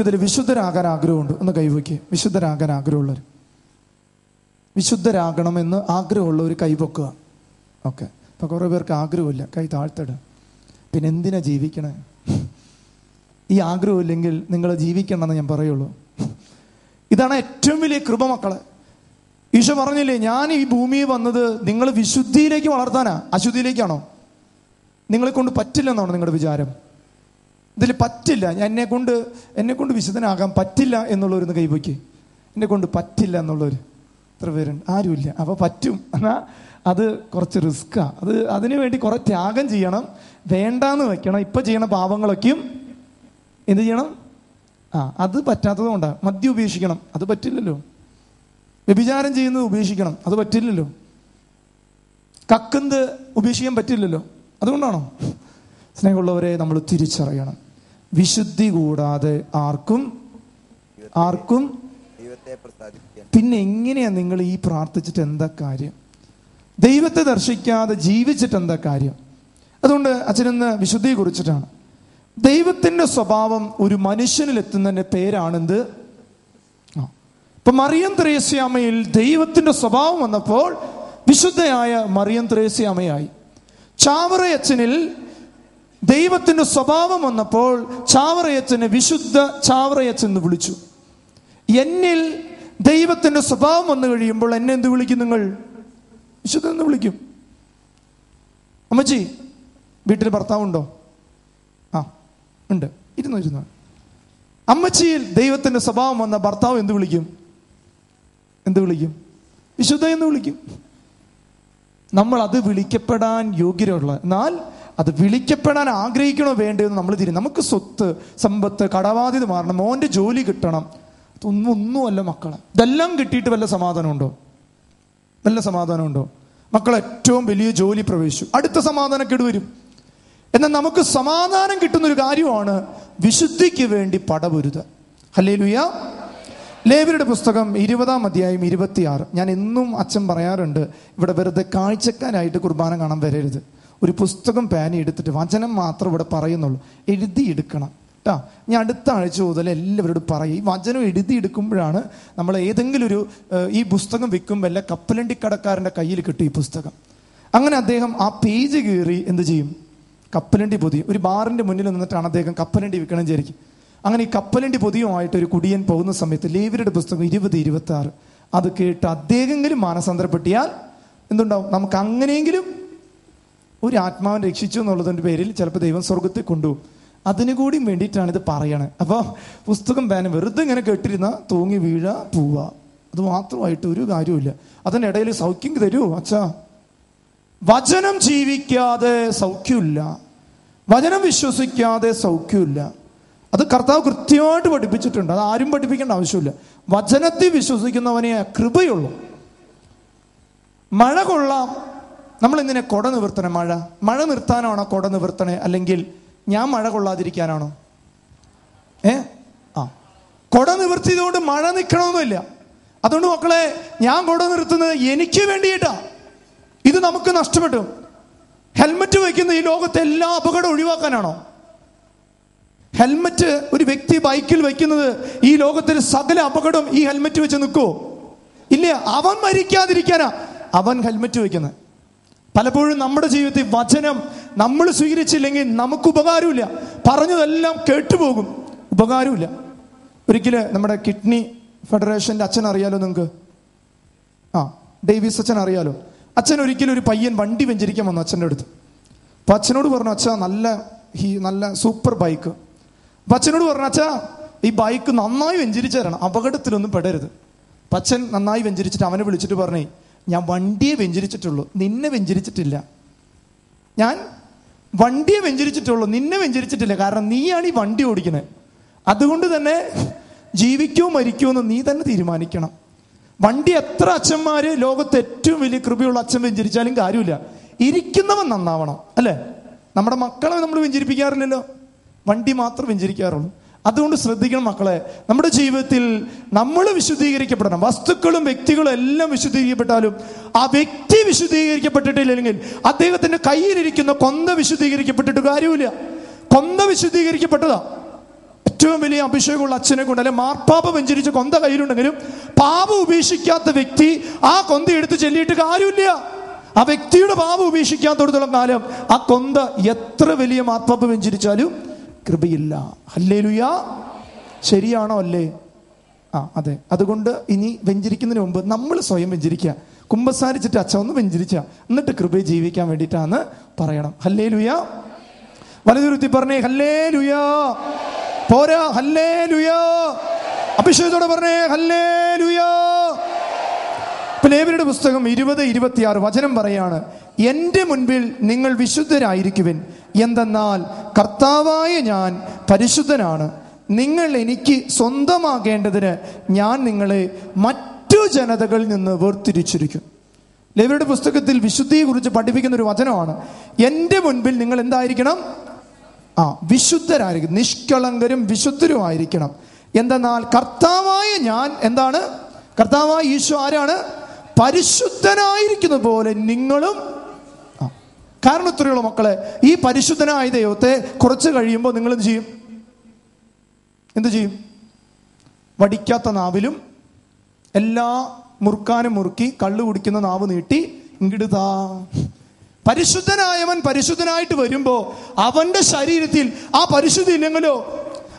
പേർക്ക് ഇതിൽ വിശുദ്ധരാകാൻ ആഗ്രഹമുണ്ട്. ഒന്ന് കൈവയ്ക്കുക വിശുദ്ധരാകാൻ ആഗ്രഹമുള്ളവർ. വിശുദ്ധരാകണമെന്ന് ആഗ്രഹമുള്ളവർ കൈവക്കുക. ഓക്കെ. അപ്പോൾ കുറേ പേർക്ക് ആഗ്രഹമില്ല. കൈ താഴ്ത്തിടുക പിന്നെ എന്തിനാ ജീവിക്കണേ? ഈ ആഗ്രഹമില്ലെങ്കിൽ നിങ്ങൾ ജീവിക്കണമെന്ന് ഞാൻ പറയുള്ളൂ. ഇതാണ് ഏറ്റവും വലിയ കൃപ മക്കളെ. ഈശോ പറഞ്ഞില്ലേ ഞാൻ ഈ ഭൂമിയിൽ വന്നത് നിങ്ങൾ വിശുദ്ധിയിലേക്ക് വളർത്താനാ. അശുദ്ധിയിലേക്കാണോ? നിങ്ങളെ കൊണ്ട് പറ്റില്ലെന്നാണോ നിങ്ങളുടെ വിചാരം? ഇതിൽ പറ്റില്ല. ഞാൻ എന്നെ കൊണ്ട് എന്നെ കൊണ്ട് വിശുദ്ധനാകാൻ പറ്റില്ല എന്നുള്ളവരൊന്ന് കൈവയ്ക്ക് എന്നെ കൊണ്ട് പറ്റില്ല എന്നുള്ളവർ എത്ര പേരുണ്ട്. ആരുമില്ല. അപ്പോൾ പറ്റും. എന്നാൽ അത് കുറച്ച് റിസ്ക്കാണ് അത് അതിനു വേണ്ടി കുറേ ത്യാഗം ചെയ്യണം. വേണ്ടാന്ന് വെക്കണം. ഇപ്പം ചെയ്യണ പാവങ്ങളൊക്കെയും എന്ത് ചെയ്യണം? ആ അത് പറ്റാത്തത് കൊണ്ടാണ് മദ്യം ഉപേക്ഷിക്കണം. അത് പറ്റില്ലല്ലോ. വ്യഭിചാരം ചെയ്യുന്നത് ഉപേക്ഷിക്കണം. അത് പറ്റില്ലല്ലോ. കക്കുന്നത് ഉപേക്ഷിക്കാൻ പറ്റില്ലല്ലോ. അതുകൊണ്ടാണോ? സ്നേഹമുള്ളവരെ നമ്മൾ തിരിച്ചറിയണം. വിശുദ്ധി കൂടാതെ ആർക്കും ആർക്കും പിന്നെ എങ്ങനെയാ നിങ്ങൾ ഈ പ്രാർത്ഥിച്ചിട്ട് എന്താ കാര്യം? ദൈവത്തെ ദർശിക്കാതെ ജീവിച്ചിട്ട് എന്താ കാര്യം? അതുകൊണ്ട് അച്ഛനെന്ന് വിശുദ്ധി കുറിച്ചിട്ടാണ്. ദൈവത്തിന്റെ സ്വഭാവം ഒരു മനുഷ്യനിൽ എത്തുന്നതിന്റെ പേരാണെന്ത്. ഇപ്പൊ മറിയം ത്രേസ്യാമയിൽ ദൈവത്തിന്റെ സ്വഭാവം വന്നപ്പോൾ വിശുദ്ധയായ മറിയം ത്രേസ്യാമയായി. ചാവറയച്ചനിൽ ദൈവത്തിന്റെ സ്വഭാവം വന്നപ്പോൾ ചാവറയച്ചനെ വിശുദ്ധ ചാവറയച്ചെന്ന് വിളിച്ചു. എന്നിൽ ദൈവത്തിന്റെ സ്വഭാവം വന്നു കഴിയുമ്പോൾ എന്നെ എന്ത് വിളിക്കും നിങ്ങൾ? വിശുദ്ധ എന്ന് വിളിക്കും. അമ്മച്ചി വീട്ടിൽ ഭർത്താവുണ്ടോ ആ ഉണ്ട്. ഇരുന്നു ഇരുന്നു. അമ്മച്ചിയിൽ ദൈവത്തിന്റെ സ്വഭാവം വന്ന ഭർത്താവ് എന്ത് വിളിക്കും? എന്ത് വിളിക്കും? വിശുദ്ധ എന്ന് വിളിക്കും. നമ്മൾ അത് വിളിക്കപ്പെടാൻ യോഗ്യരുള്ള എന്നാൽ അത് വിളിക്കപ്പെടാൻ ആഗ്രഹിക്കണോ വേണ്ടതെന്ന് നമ്മൾ തിരി നമുക്ക് സ്വത്ത് സമ്പത്ത് കടബാധ്യത മാറണം മോന്റെ ജോലി കിട്ടണം. അതൊന്നും ഒന്നുമല്ല മക്കളെ. ഇതെല്ലാം കിട്ടിയിട്ട് വല്ല സമാധാനമുണ്ടോ? വല്ല സമാധാനമുണ്ടോ? മക്കൾ ഏറ്റവും വലിയ ജോലി പ്രവേശിച്ചു. അടുത്ത സമാധാനക്കേട് വരും. എന്നാൽ നമുക്ക് സമാധാനം കിട്ടുന്ന ഒരു കാര്യമാണ് വിശുദ്ധിക്ക് വേണ്ടി പടപൊരുത. ഹലേ ലുയ ലേവരുടെ പുസ്തകം ഇരുപതാം അധ്യായം ഇരുപത്തിയാറ്. ഞാൻ എന്നും അച്ഛൻ പറയാറുണ്ട് ഇവിടെ വെറുതെ കാഴ്ചക്കാരായിട്ട് കുർബാന കാണാൻ വരരുത്. ഒരു പുസ്തകം പാനി എടുത്തിട്ട് വചനം മാത്രം ഇവിടെ പറയുന്നുള്ളൂ. എഴുതിയെടുക്കണം. കേട്ടാ ഞാൻ അടുത്ത ആഴ്ച മുതൽ എല്ലാവരോടും പറയും. ഈ വചനം എഴുതിയെടുക്കുമ്പോഴാണ് നമ്മൾ ഏതെങ്കിലും ഒരു ഈ പുസ്തകം വിൽക്കുമ്പോൾ അല്ല കപ്പലണ്ടി കടക്കാരന്റെ കയ്യിൽ കിട്ടും ഈ പുസ്തകം. അങ്ങനെ അദ്ദേഹം ആ പേജ് കീറി എന്ത് ചെയ്യും? കപ്പലണ്ടി പൊതിയും. ഒരു ബാറിന്റെ മുന്നിൽ നിന്നിട്ടാണ് അദ്ദേഹം കപ്പലണ്ടി വിൽക്കണം വിചാരിക്കും. അങ്ങനെ ഈ കപ്പലണ്ടി പൊതിയുമായിട്ട് ഒരു കുടിയൻ പോകുന്ന സമയത്ത് ലേവരുടെ പുസ്തകം ഇരുപത് ഇരുപത്തി ആറ് അത് കേട്ട് അദ്ദേഹമെങ്കിലും മാനസാന്തരപ്പെട്ടിയാൽ എന്തുണ്ടാവും? നമുക്ക് അങ്ങനെയെങ്കിലും ഒരു ആത്മാവിനെ രക്ഷിച്ചു എന്നുള്ളതിന്റെ പേരിൽ ചിലപ്പോൾ ദൈവം സ്വർഗത്തിൽ കൊണ്ടുപോകും അതിനുകൂടിയും കൂടി വേണ്ടിയിട്ടാണ് ഇത് പറയണത് അപ്പോൾ പുസ്തകം ബാൻ വെറുതെ ഇങ്ങനെ കേട്ടിരുന്ന തൂങ്ങി വീഴ പോവുക അത് മാത്രമായിട്ട് ഒരു കാര്യമില്ല അതിനിടയിൽ സൗഖ്യം തരൂ. അച്ഛാ. വചനം ജീവിക്കാതെ സൗഖ്യമില്ല. വചനം വിശ്വസിക്കാതെ സൗഖ്യമില്ല. അത് കർത്താവ് കൃത്യമായിട്ട് പഠിപ്പിച്ചിട്ടുണ്ട്. അത് ആരും പഠിപ്പിക്കേണ്ട ആവശ്യമില്ല. വചനത്തിൽ വിശ്വസിക്കുന്നവനെ കൃപയുള്ളൂ. മഴ കൊള്ളാം. നമ്മൾ എന്തിനെ കൊട നിവർത്തണേ മഴ? മഴ നിർത്താനാണോ കൊട നിവർത്തണേ? അല്ലെങ്കിൽ ഞാൻ മഴ കൊള്ളാതിരിക്കാനാണോ? ഏ? ആ. കൊട നിവർത്തിയതുകൊണ്ട് മഴ നിൽക്കണമെന്നില്ല അതുകൊണ്ട് മക്കളെ ഞാൻ കൊട നിർത്തുന്നത് എനിക്ക് വേണ്ടിയിട്ടാ. ഇത് നമുക്ക് നഷ്ടപ്പെട്ടു. ഹെൽമറ്റ് വയ്ക്കുന്ന ഈ ലോകത്തെ എല്ലാ അപകടം ഒഴിവാക്കാനാണോ? ഹെൽമറ്റ് ഒരു വ്യക്തി ബൈക്കിൽ വയ്ക്കുന്നത് ഈ ലോകത്തിൽ സകല അപകടം ഈ ഹെൽമറ്റ് വെച്ച് നിൽക്കുമോ ഇല്ല അവൻ മരിക്കാതിരിക്കാനാ. അവൻ ഹെൽമറ്റ് വെക്കുന്നത് പലപ്പോഴും നമ്മുടെ ജീവിതത്തിൽ വചനം നമ്മൾ സ്വീകരിച്ചില്ലെങ്കിൽ നമുക്ക് ഉപകാരമില്ല. പറഞ്ഞതെല്ലാം കേട്ടുപോകും. ഉപകാരമില്ല. ഒരിക്കൽ നമ്മുടെ കിഡ്നി ഫെഡറേഷന്റെ അച്ഛൻ അറിയാലോ നിങ്ങൾക്ക്? ആ ഡേവിസ് അച്ഛൻ അറിയാലോ? അച്ഛൻ ഒരിക്കലും ഒരു പയ്യൻ വണ്ടി വെഞ്ചരിക്കാൻ വന്നു അച്ഛന്റെ അടുത്ത്. അപ്പൊ അച്ഛനോട് പറഞ്ഞു അച്ഛാ നല്ല ഹീ നല്ല സൂപ്പർ ബൈക്ക്. അപ്പൊ അച്ഛനോട് പറഞ്ഞു അച്ഛാ ഈ ബൈക്ക് നന്നായി വെഞ്ചരിച്ചു തരണം. അപകടത്തിലൊന്നും പെടരുത്. അപ്പം അച്ഛൻ നന്നായി വെഞ്ചരിച്ചിട്ട് അവനെ വിളിച്ചിട്ട് പറഞ്ഞേ ഞാൻ വണ്ടിയെ വെഞ്ചരിച്ചിട്ടുള്ളൂ. നിന്നെ വെഞ്ചരിച്ചിട്ടില്ല. ഞാൻ വണ്ടിയെ വെഞ്ചരിച്ചിട്ടുള്ളൂ. നിന്നെ വെഞ്ചരിച്ചിട്ടില്ല. കാരണം നീയാണ് ഈ വണ്ടി ഓടിക്കുന്നത്. അതുകൊണ്ട് തന്നെ ജീവിക്കോ മരിക്കോ എന്ന് നീ തന്നെ തീരുമാനിക്കണം. വണ്ടി എത്ര അച്ഛന്മാര് ലോകത്ത് ഏറ്റവും വലിയ കൃപയുള്ള അച്ഛൻ വെഞ്ചരിച്ചാലും കാര്യമില്ല. ഇരിക്കുന്നവൻ നന്നാവണം അല്ലേ? നമ്മുടെ മക്കളെ നമ്മൾ വെഞ്ചരിപ്പിക്കാറില്ലല്ലോ. വണ്ടി മാത്രം വെഞ്ചരിക്കാറുള്ളൂ. അതുകൊണ്ട് ശ്രദ്ധിക്കണം മക്കളെ. നമ്മുടെ ജീവിതത്തിൽ നമ്മൾ വിശുദ്ധീകരിക്കപ്പെടണം. വസ്തുക്കളും വ്യക്തികളും എല്ലാം വിശുദ്ധീകരിക്കപ്പെട്ടാലും ആ വ്യക്തി വിശുദ്ധീകരിക്കപ്പെട്ടിട്ടില്ലെങ്കിൽ അദ്ദേഹത്തിന്റെ കയ്യിലിരിക്കുന്ന കൊന്ത വിശുദ്ധീകരിക്കപ്പെട്ടിട്ട് കാര്യമില്ല കൊന്ത വിശുദ്ധീകരിക്കപ്പെട്ടതാ. ഏറ്റവും വലിയ അഭിഷേകമുള്ള അച്ഛനെ കൊണ്ട് അല്ലെ മാർപ്പാപ്പ വെഞ്ചരിച്ച കൊന്ത കയ്യിലുണ്ടെങ്കിലും പാപ ഉപേക്ഷിക്കാത്ത വ്യക്തി ആ കൊന്ത എടുത്ത് ചെല്ലിയിട്ട് കാര്യമില്ല. ആ വ്യക്തിയുടെ പാപം ഉപേക്ഷിക്കാത്തടത്തോളം കാലം ആ കൊന്ത എത്ര വലിയ മാർപ്പാപ്പ വെഞ്ചരിച്ചാലും കൃപയില്ല. ഹല്ലേലുയ. ശരിയാണോ അല്ലേ? ആ അതെ. അതുകൊണ്ട് ഇനി വെഞ്ചരിക്കുന്നതിന് മുമ്പ് നമ്മൾ സ്വയം വെഞ്ചരിക്കുക. കുമ്പസാരിച്ചിട്ട് അച്ഛ ഒന്ന് വെഞ്ചരിച്ച. എന്നിട്ട് കൃപയെ ജീവിക്കാൻ വേണ്ടിയിട്ടാണ് പറയണം. ഹല്ലേ ലുയ വലതുരുത്തി പറഞ്ഞേ ഹല്ലേ ലുയാ പോരാ ഹല്ലേ ലുയാ അഭിഷേകത്തോടെ പറഞ്ഞേ ഹല്ലേ ലുയാ ലേവരുടെ പുസ്തകം ഇരുപത് ഇരുപത്തിയാറ് വചനം പറയാണ് എന്റെ മുൻപിൽ നിങ്ങൾ വിശുദ്ധരായിരിക്കുവിൻ. എന്തെന്നാൽ കർത്താവായ ഞാൻ പരിശുദ്ധനാണ്. നിങ്ങൾ എനിക്ക് സ്വന്തമാകേണ്ടതിന് ഞാൻ നിങ്ങളെ മറ്റു ജനതകളിൽ നിന്ന് വേർതിരിച്ചിരിക്കും. ലേവരുടെ പുസ്തകത്തിൽ വിശുദ്ധിയെക്കുറിച്ച് പഠിപ്പിക്കുന്ന ഒരു വചനമാണ് എന്റെ മുൻപിൽ നിങ്ങൾ എന്തായിരിക്കണം? ആ വിശുദ്ധരായിരിക്കും. നിഷ്കളങ്കരും വിശുദ്ധരുമായിരിക്കണം എന്തെന്നാൽ കർത്താവായ ഞാൻ എന്താണ്? കർത്താവായ ഈശോ ആരാണ്? പരിശുദ്ധനായിരിക്കുന്ന പോലെ നിങ്ങളും. കാരണം ഇത്രയുള്ള മക്കളെ. ഈ പരിശുദ്ധനായ ദൈവത്തെ കുറച്ച് കഴിയുമ്പോൾ നിങ്ങൾ എന്ത് ചെയ്യും? എന്ത് ചെയ്യും? വടിക്കാത്ത നാവിലും എല്ലാ മുറുക്കാനും മുറുക്കി കള്ളു കുടിക്കുന്ന നാവ് നീട്ടി ഇങ്ങിടുതാ. പരിശുദ്ധനായവൻ പരിശുദ്ധനായിട്ട് വരുമ്പോൾ അവന്റെ ശരീരത്തിൽ ആ പരിശുദ്ധി ഇല്ലെങ്കിലോ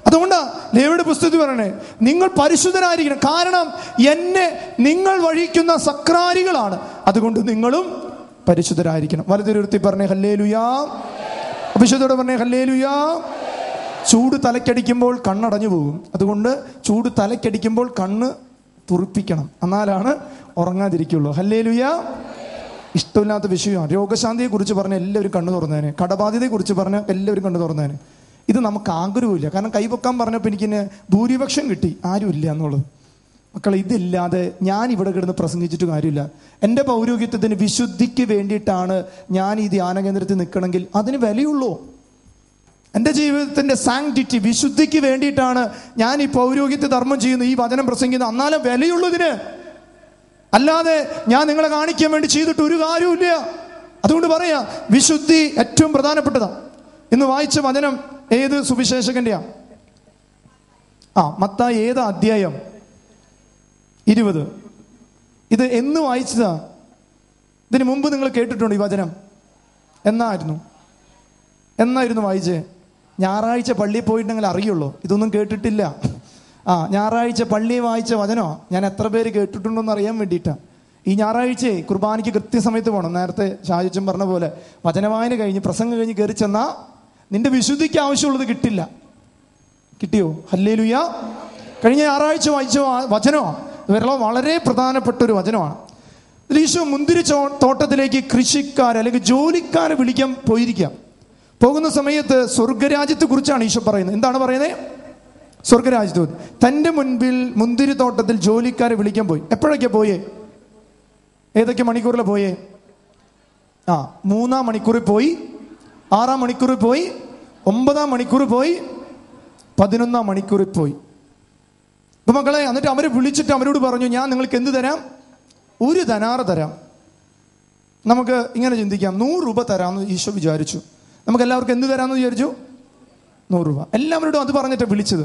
അതുകൊണ്ട് ലേവയുടെ പുസ്തകത്തിൽ പറയണേ നിങ്ങൾ പരിശുദ്ധരായിരിക്കണം. കാരണം എന്നെ നിങ്ങൾ വഴിക്കുന്ന സക്രാരികളാണ്. അതുകൊണ്ട് നിങ്ങളും പരിശുദ്ധരായിരിക്കണം. വലതുരുത്തി പറഞ്ഞേ ഹല്ലേ ലുയാ അഭിഷേകത്തോടെ പറഞ്ഞേ ഹല്ലേ ലുയാ ചൂട് തലക്കടിക്കുമ്പോൾ കണ്ണടഞ്ഞു പോകും. അതുകൊണ്ട് ചൂട് തലക്കടിക്കുമ്പോൾ കണ്ണ് തുറപ്പിക്കണം. എന്നാലാണ് ഉറങ്ങാതിരിക്കുള്ളൂ. ഹല്ലേ ലുയാ ഇഷ്ടമില്ലാത്ത വിഷയമാണ്. രോഗശാന്തിയെക്കുറിച്ച് പറഞ്ഞ എല്ലാവരും കണ്ണു തുറന്നേനെ. കടബാധ്യതയെക്കുറിച്ച് പറഞ്ഞ എല്ലാവരും കണ്ണു തുറന്നേനെ. ഇത് നമുക്ക് ആഗ്രഹമില്ല കാരണം കൈപൊക്കാൻ പറഞ്ഞപ്പോൾ എനിക്കിന് ഭൂരിപക്ഷം കിട്ടി. ആരുമില്ല എന്നുള്ളത്. മക്കളെ ഇതില്ലാതെ ഞാൻ ഇവിടെ കിടന്ന് പ്രസംഗിച്ചിട്ട് കാര്യമില്ല. എന്റെ പൗരോഗ്യത്വത്തിന് വിശുദ്ധിക്ക് വേണ്ടിയിട്ടാണ് ഞാൻ ഈ ധ്യാന കേന്ദ്രത്തിൽ നിൽക്കണമെങ്കിൽ അതിന് വിലയുള്ളൂ. എന്റെ ജീവിതത്തിന്റെ സാങ്ക്ടിറ്റി വിശുദ്ധിക്ക് വേണ്ടിയിട്ടാണ് ഞാൻ ഈ പൗരോഗ്യത്തെ ധർമ്മം ചെയ്യുന്നത് ഈ വചനം പ്രസംഗിക്കുന്നത് എന്നാലും വിലയുള്ളൂ ഇതിന്. അല്ലാതെ ഞാൻ നിങ്ങളെ കാണിക്കാൻ വേണ്ടി ചെയ്തിട്ട് ഒരു കാര്യമില്ല അതുകൊണ്ട് പറയാ വിശുദ്ധി ഏറ്റവും പ്രധാനപ്പെട്ടതാണ്. ഇന്ന് വായിച്ച വചനം ഏത് സുവിശേഷകന്റെയാ? ആ മത്ത ഏത് അധ്യായം ഇരുപത്. ഇത് എന്ന് വായിച്ചതാ? ഇതിനു മുമ്പ് നിങ്ങൾ കേട്ടിട്ടുണ്ട് ഈ വചനം? എന്നായിരുന്നു. എന്നായിരുന്നു വായിച്ചേ? ഞായറാഴ്ച പള്ളിയിൽ പോയിട്ടുണ്ടെങ്കിൽ അറിയുള്ളൂ. ഇതൊന്നും കേട്ടിട്ടില്ല. ആ ഞായറാഴ്ച പള്ളി വായിച്ച വചനോ? ഞാൻ എത്ര പേര് കേട്ടിട്ടുണ്ടെന്ന് അറിയാൻ വേണ്ടിയിട്ടാണ് ഈ ഞായറാഴ്ച കുർബാനയ്ക്ക് കൃത്യസമയത്ത് പോകണം നേരത്തെ ഷാജിച്ചും പറഞ്ഞ പോലെ വചനവായന കഴിഞ്ഞ് പ്രസംഗം കഴിഞ്ഞ് കയറി ചെന്നാ നിന്റെ വിശുദ്ധിക്ക് ആവശ്യമുള്ളത് കിട്ടില്ല. കിട്ടിയോ? ഹല്ലേ ലുയ കഴിഞ്ഞ ഞായറാഴ്ച വായിച്ച വചനമാണ് വചനോ ഇവരെല്ലാം വളരെ പ്രധാനപ്പെട്ട ഒരു വചനമാണ് ഈശോ മുന്തിരി തോട്ടത്തിലേക്ക് കൃഷിക്കാർ അല്ലെങ്കിൽ ജോലിക്കാരെ വിളിക്കാൻ പോയിരിക്കാം പോകുന്ന സമയത്ത് സ്വർഗരാജ്യത്തെ കുറിച്ചാണ് ഈശോ പറയുന്നത്. എന്താണ് പറയുന്നത് സ്വർഗരാജ്യത്ത് തന്റെ മുൻപിൽ മുന്തിരി തോട്ടത്തിൽ ജോലിക്കാരെ വിളിക്കാൻ പോയി. എപ്പോഴൊക്കെ പോയേ? ഏതൊക്കെ മണിക്കൂറിൽ പോയേ? ആ മൂന്നാം മണിക്കൂറിൽ പോയി. ആറാം മണിക്കൂറിൽ പോയി. ഒമ്പതാം മണിക്കൂർ പോയി പതിനൊന്നാം മണിക്കൂറിൽ പോയി. അപ്പൊ മക്കളെ എന്നിട്ട് അവരെ വിളിച്ചിട്ട് അവരോട് പറഞ്ഞു ഞാൻ നിങ്ങൾക്ക് എന്ത് തരാം? ഒരു ധനാറ് തരാം. നമുക്ക് ഇങ്ങനെ ചിന്തിക്കാം. നൂറ് രൂപ തരാമെന്ന് ഈശോ വിചാരിച്ചു. നമുക്ക് എല്ലാവർക്കും എന്ത് തരാമെന്ന് വിചാരിച്ചു? നൂറ് രൂപ. എല്ലാവരോടും അത് പറഞ്ഞിട്ട് വിളിച്ചത്.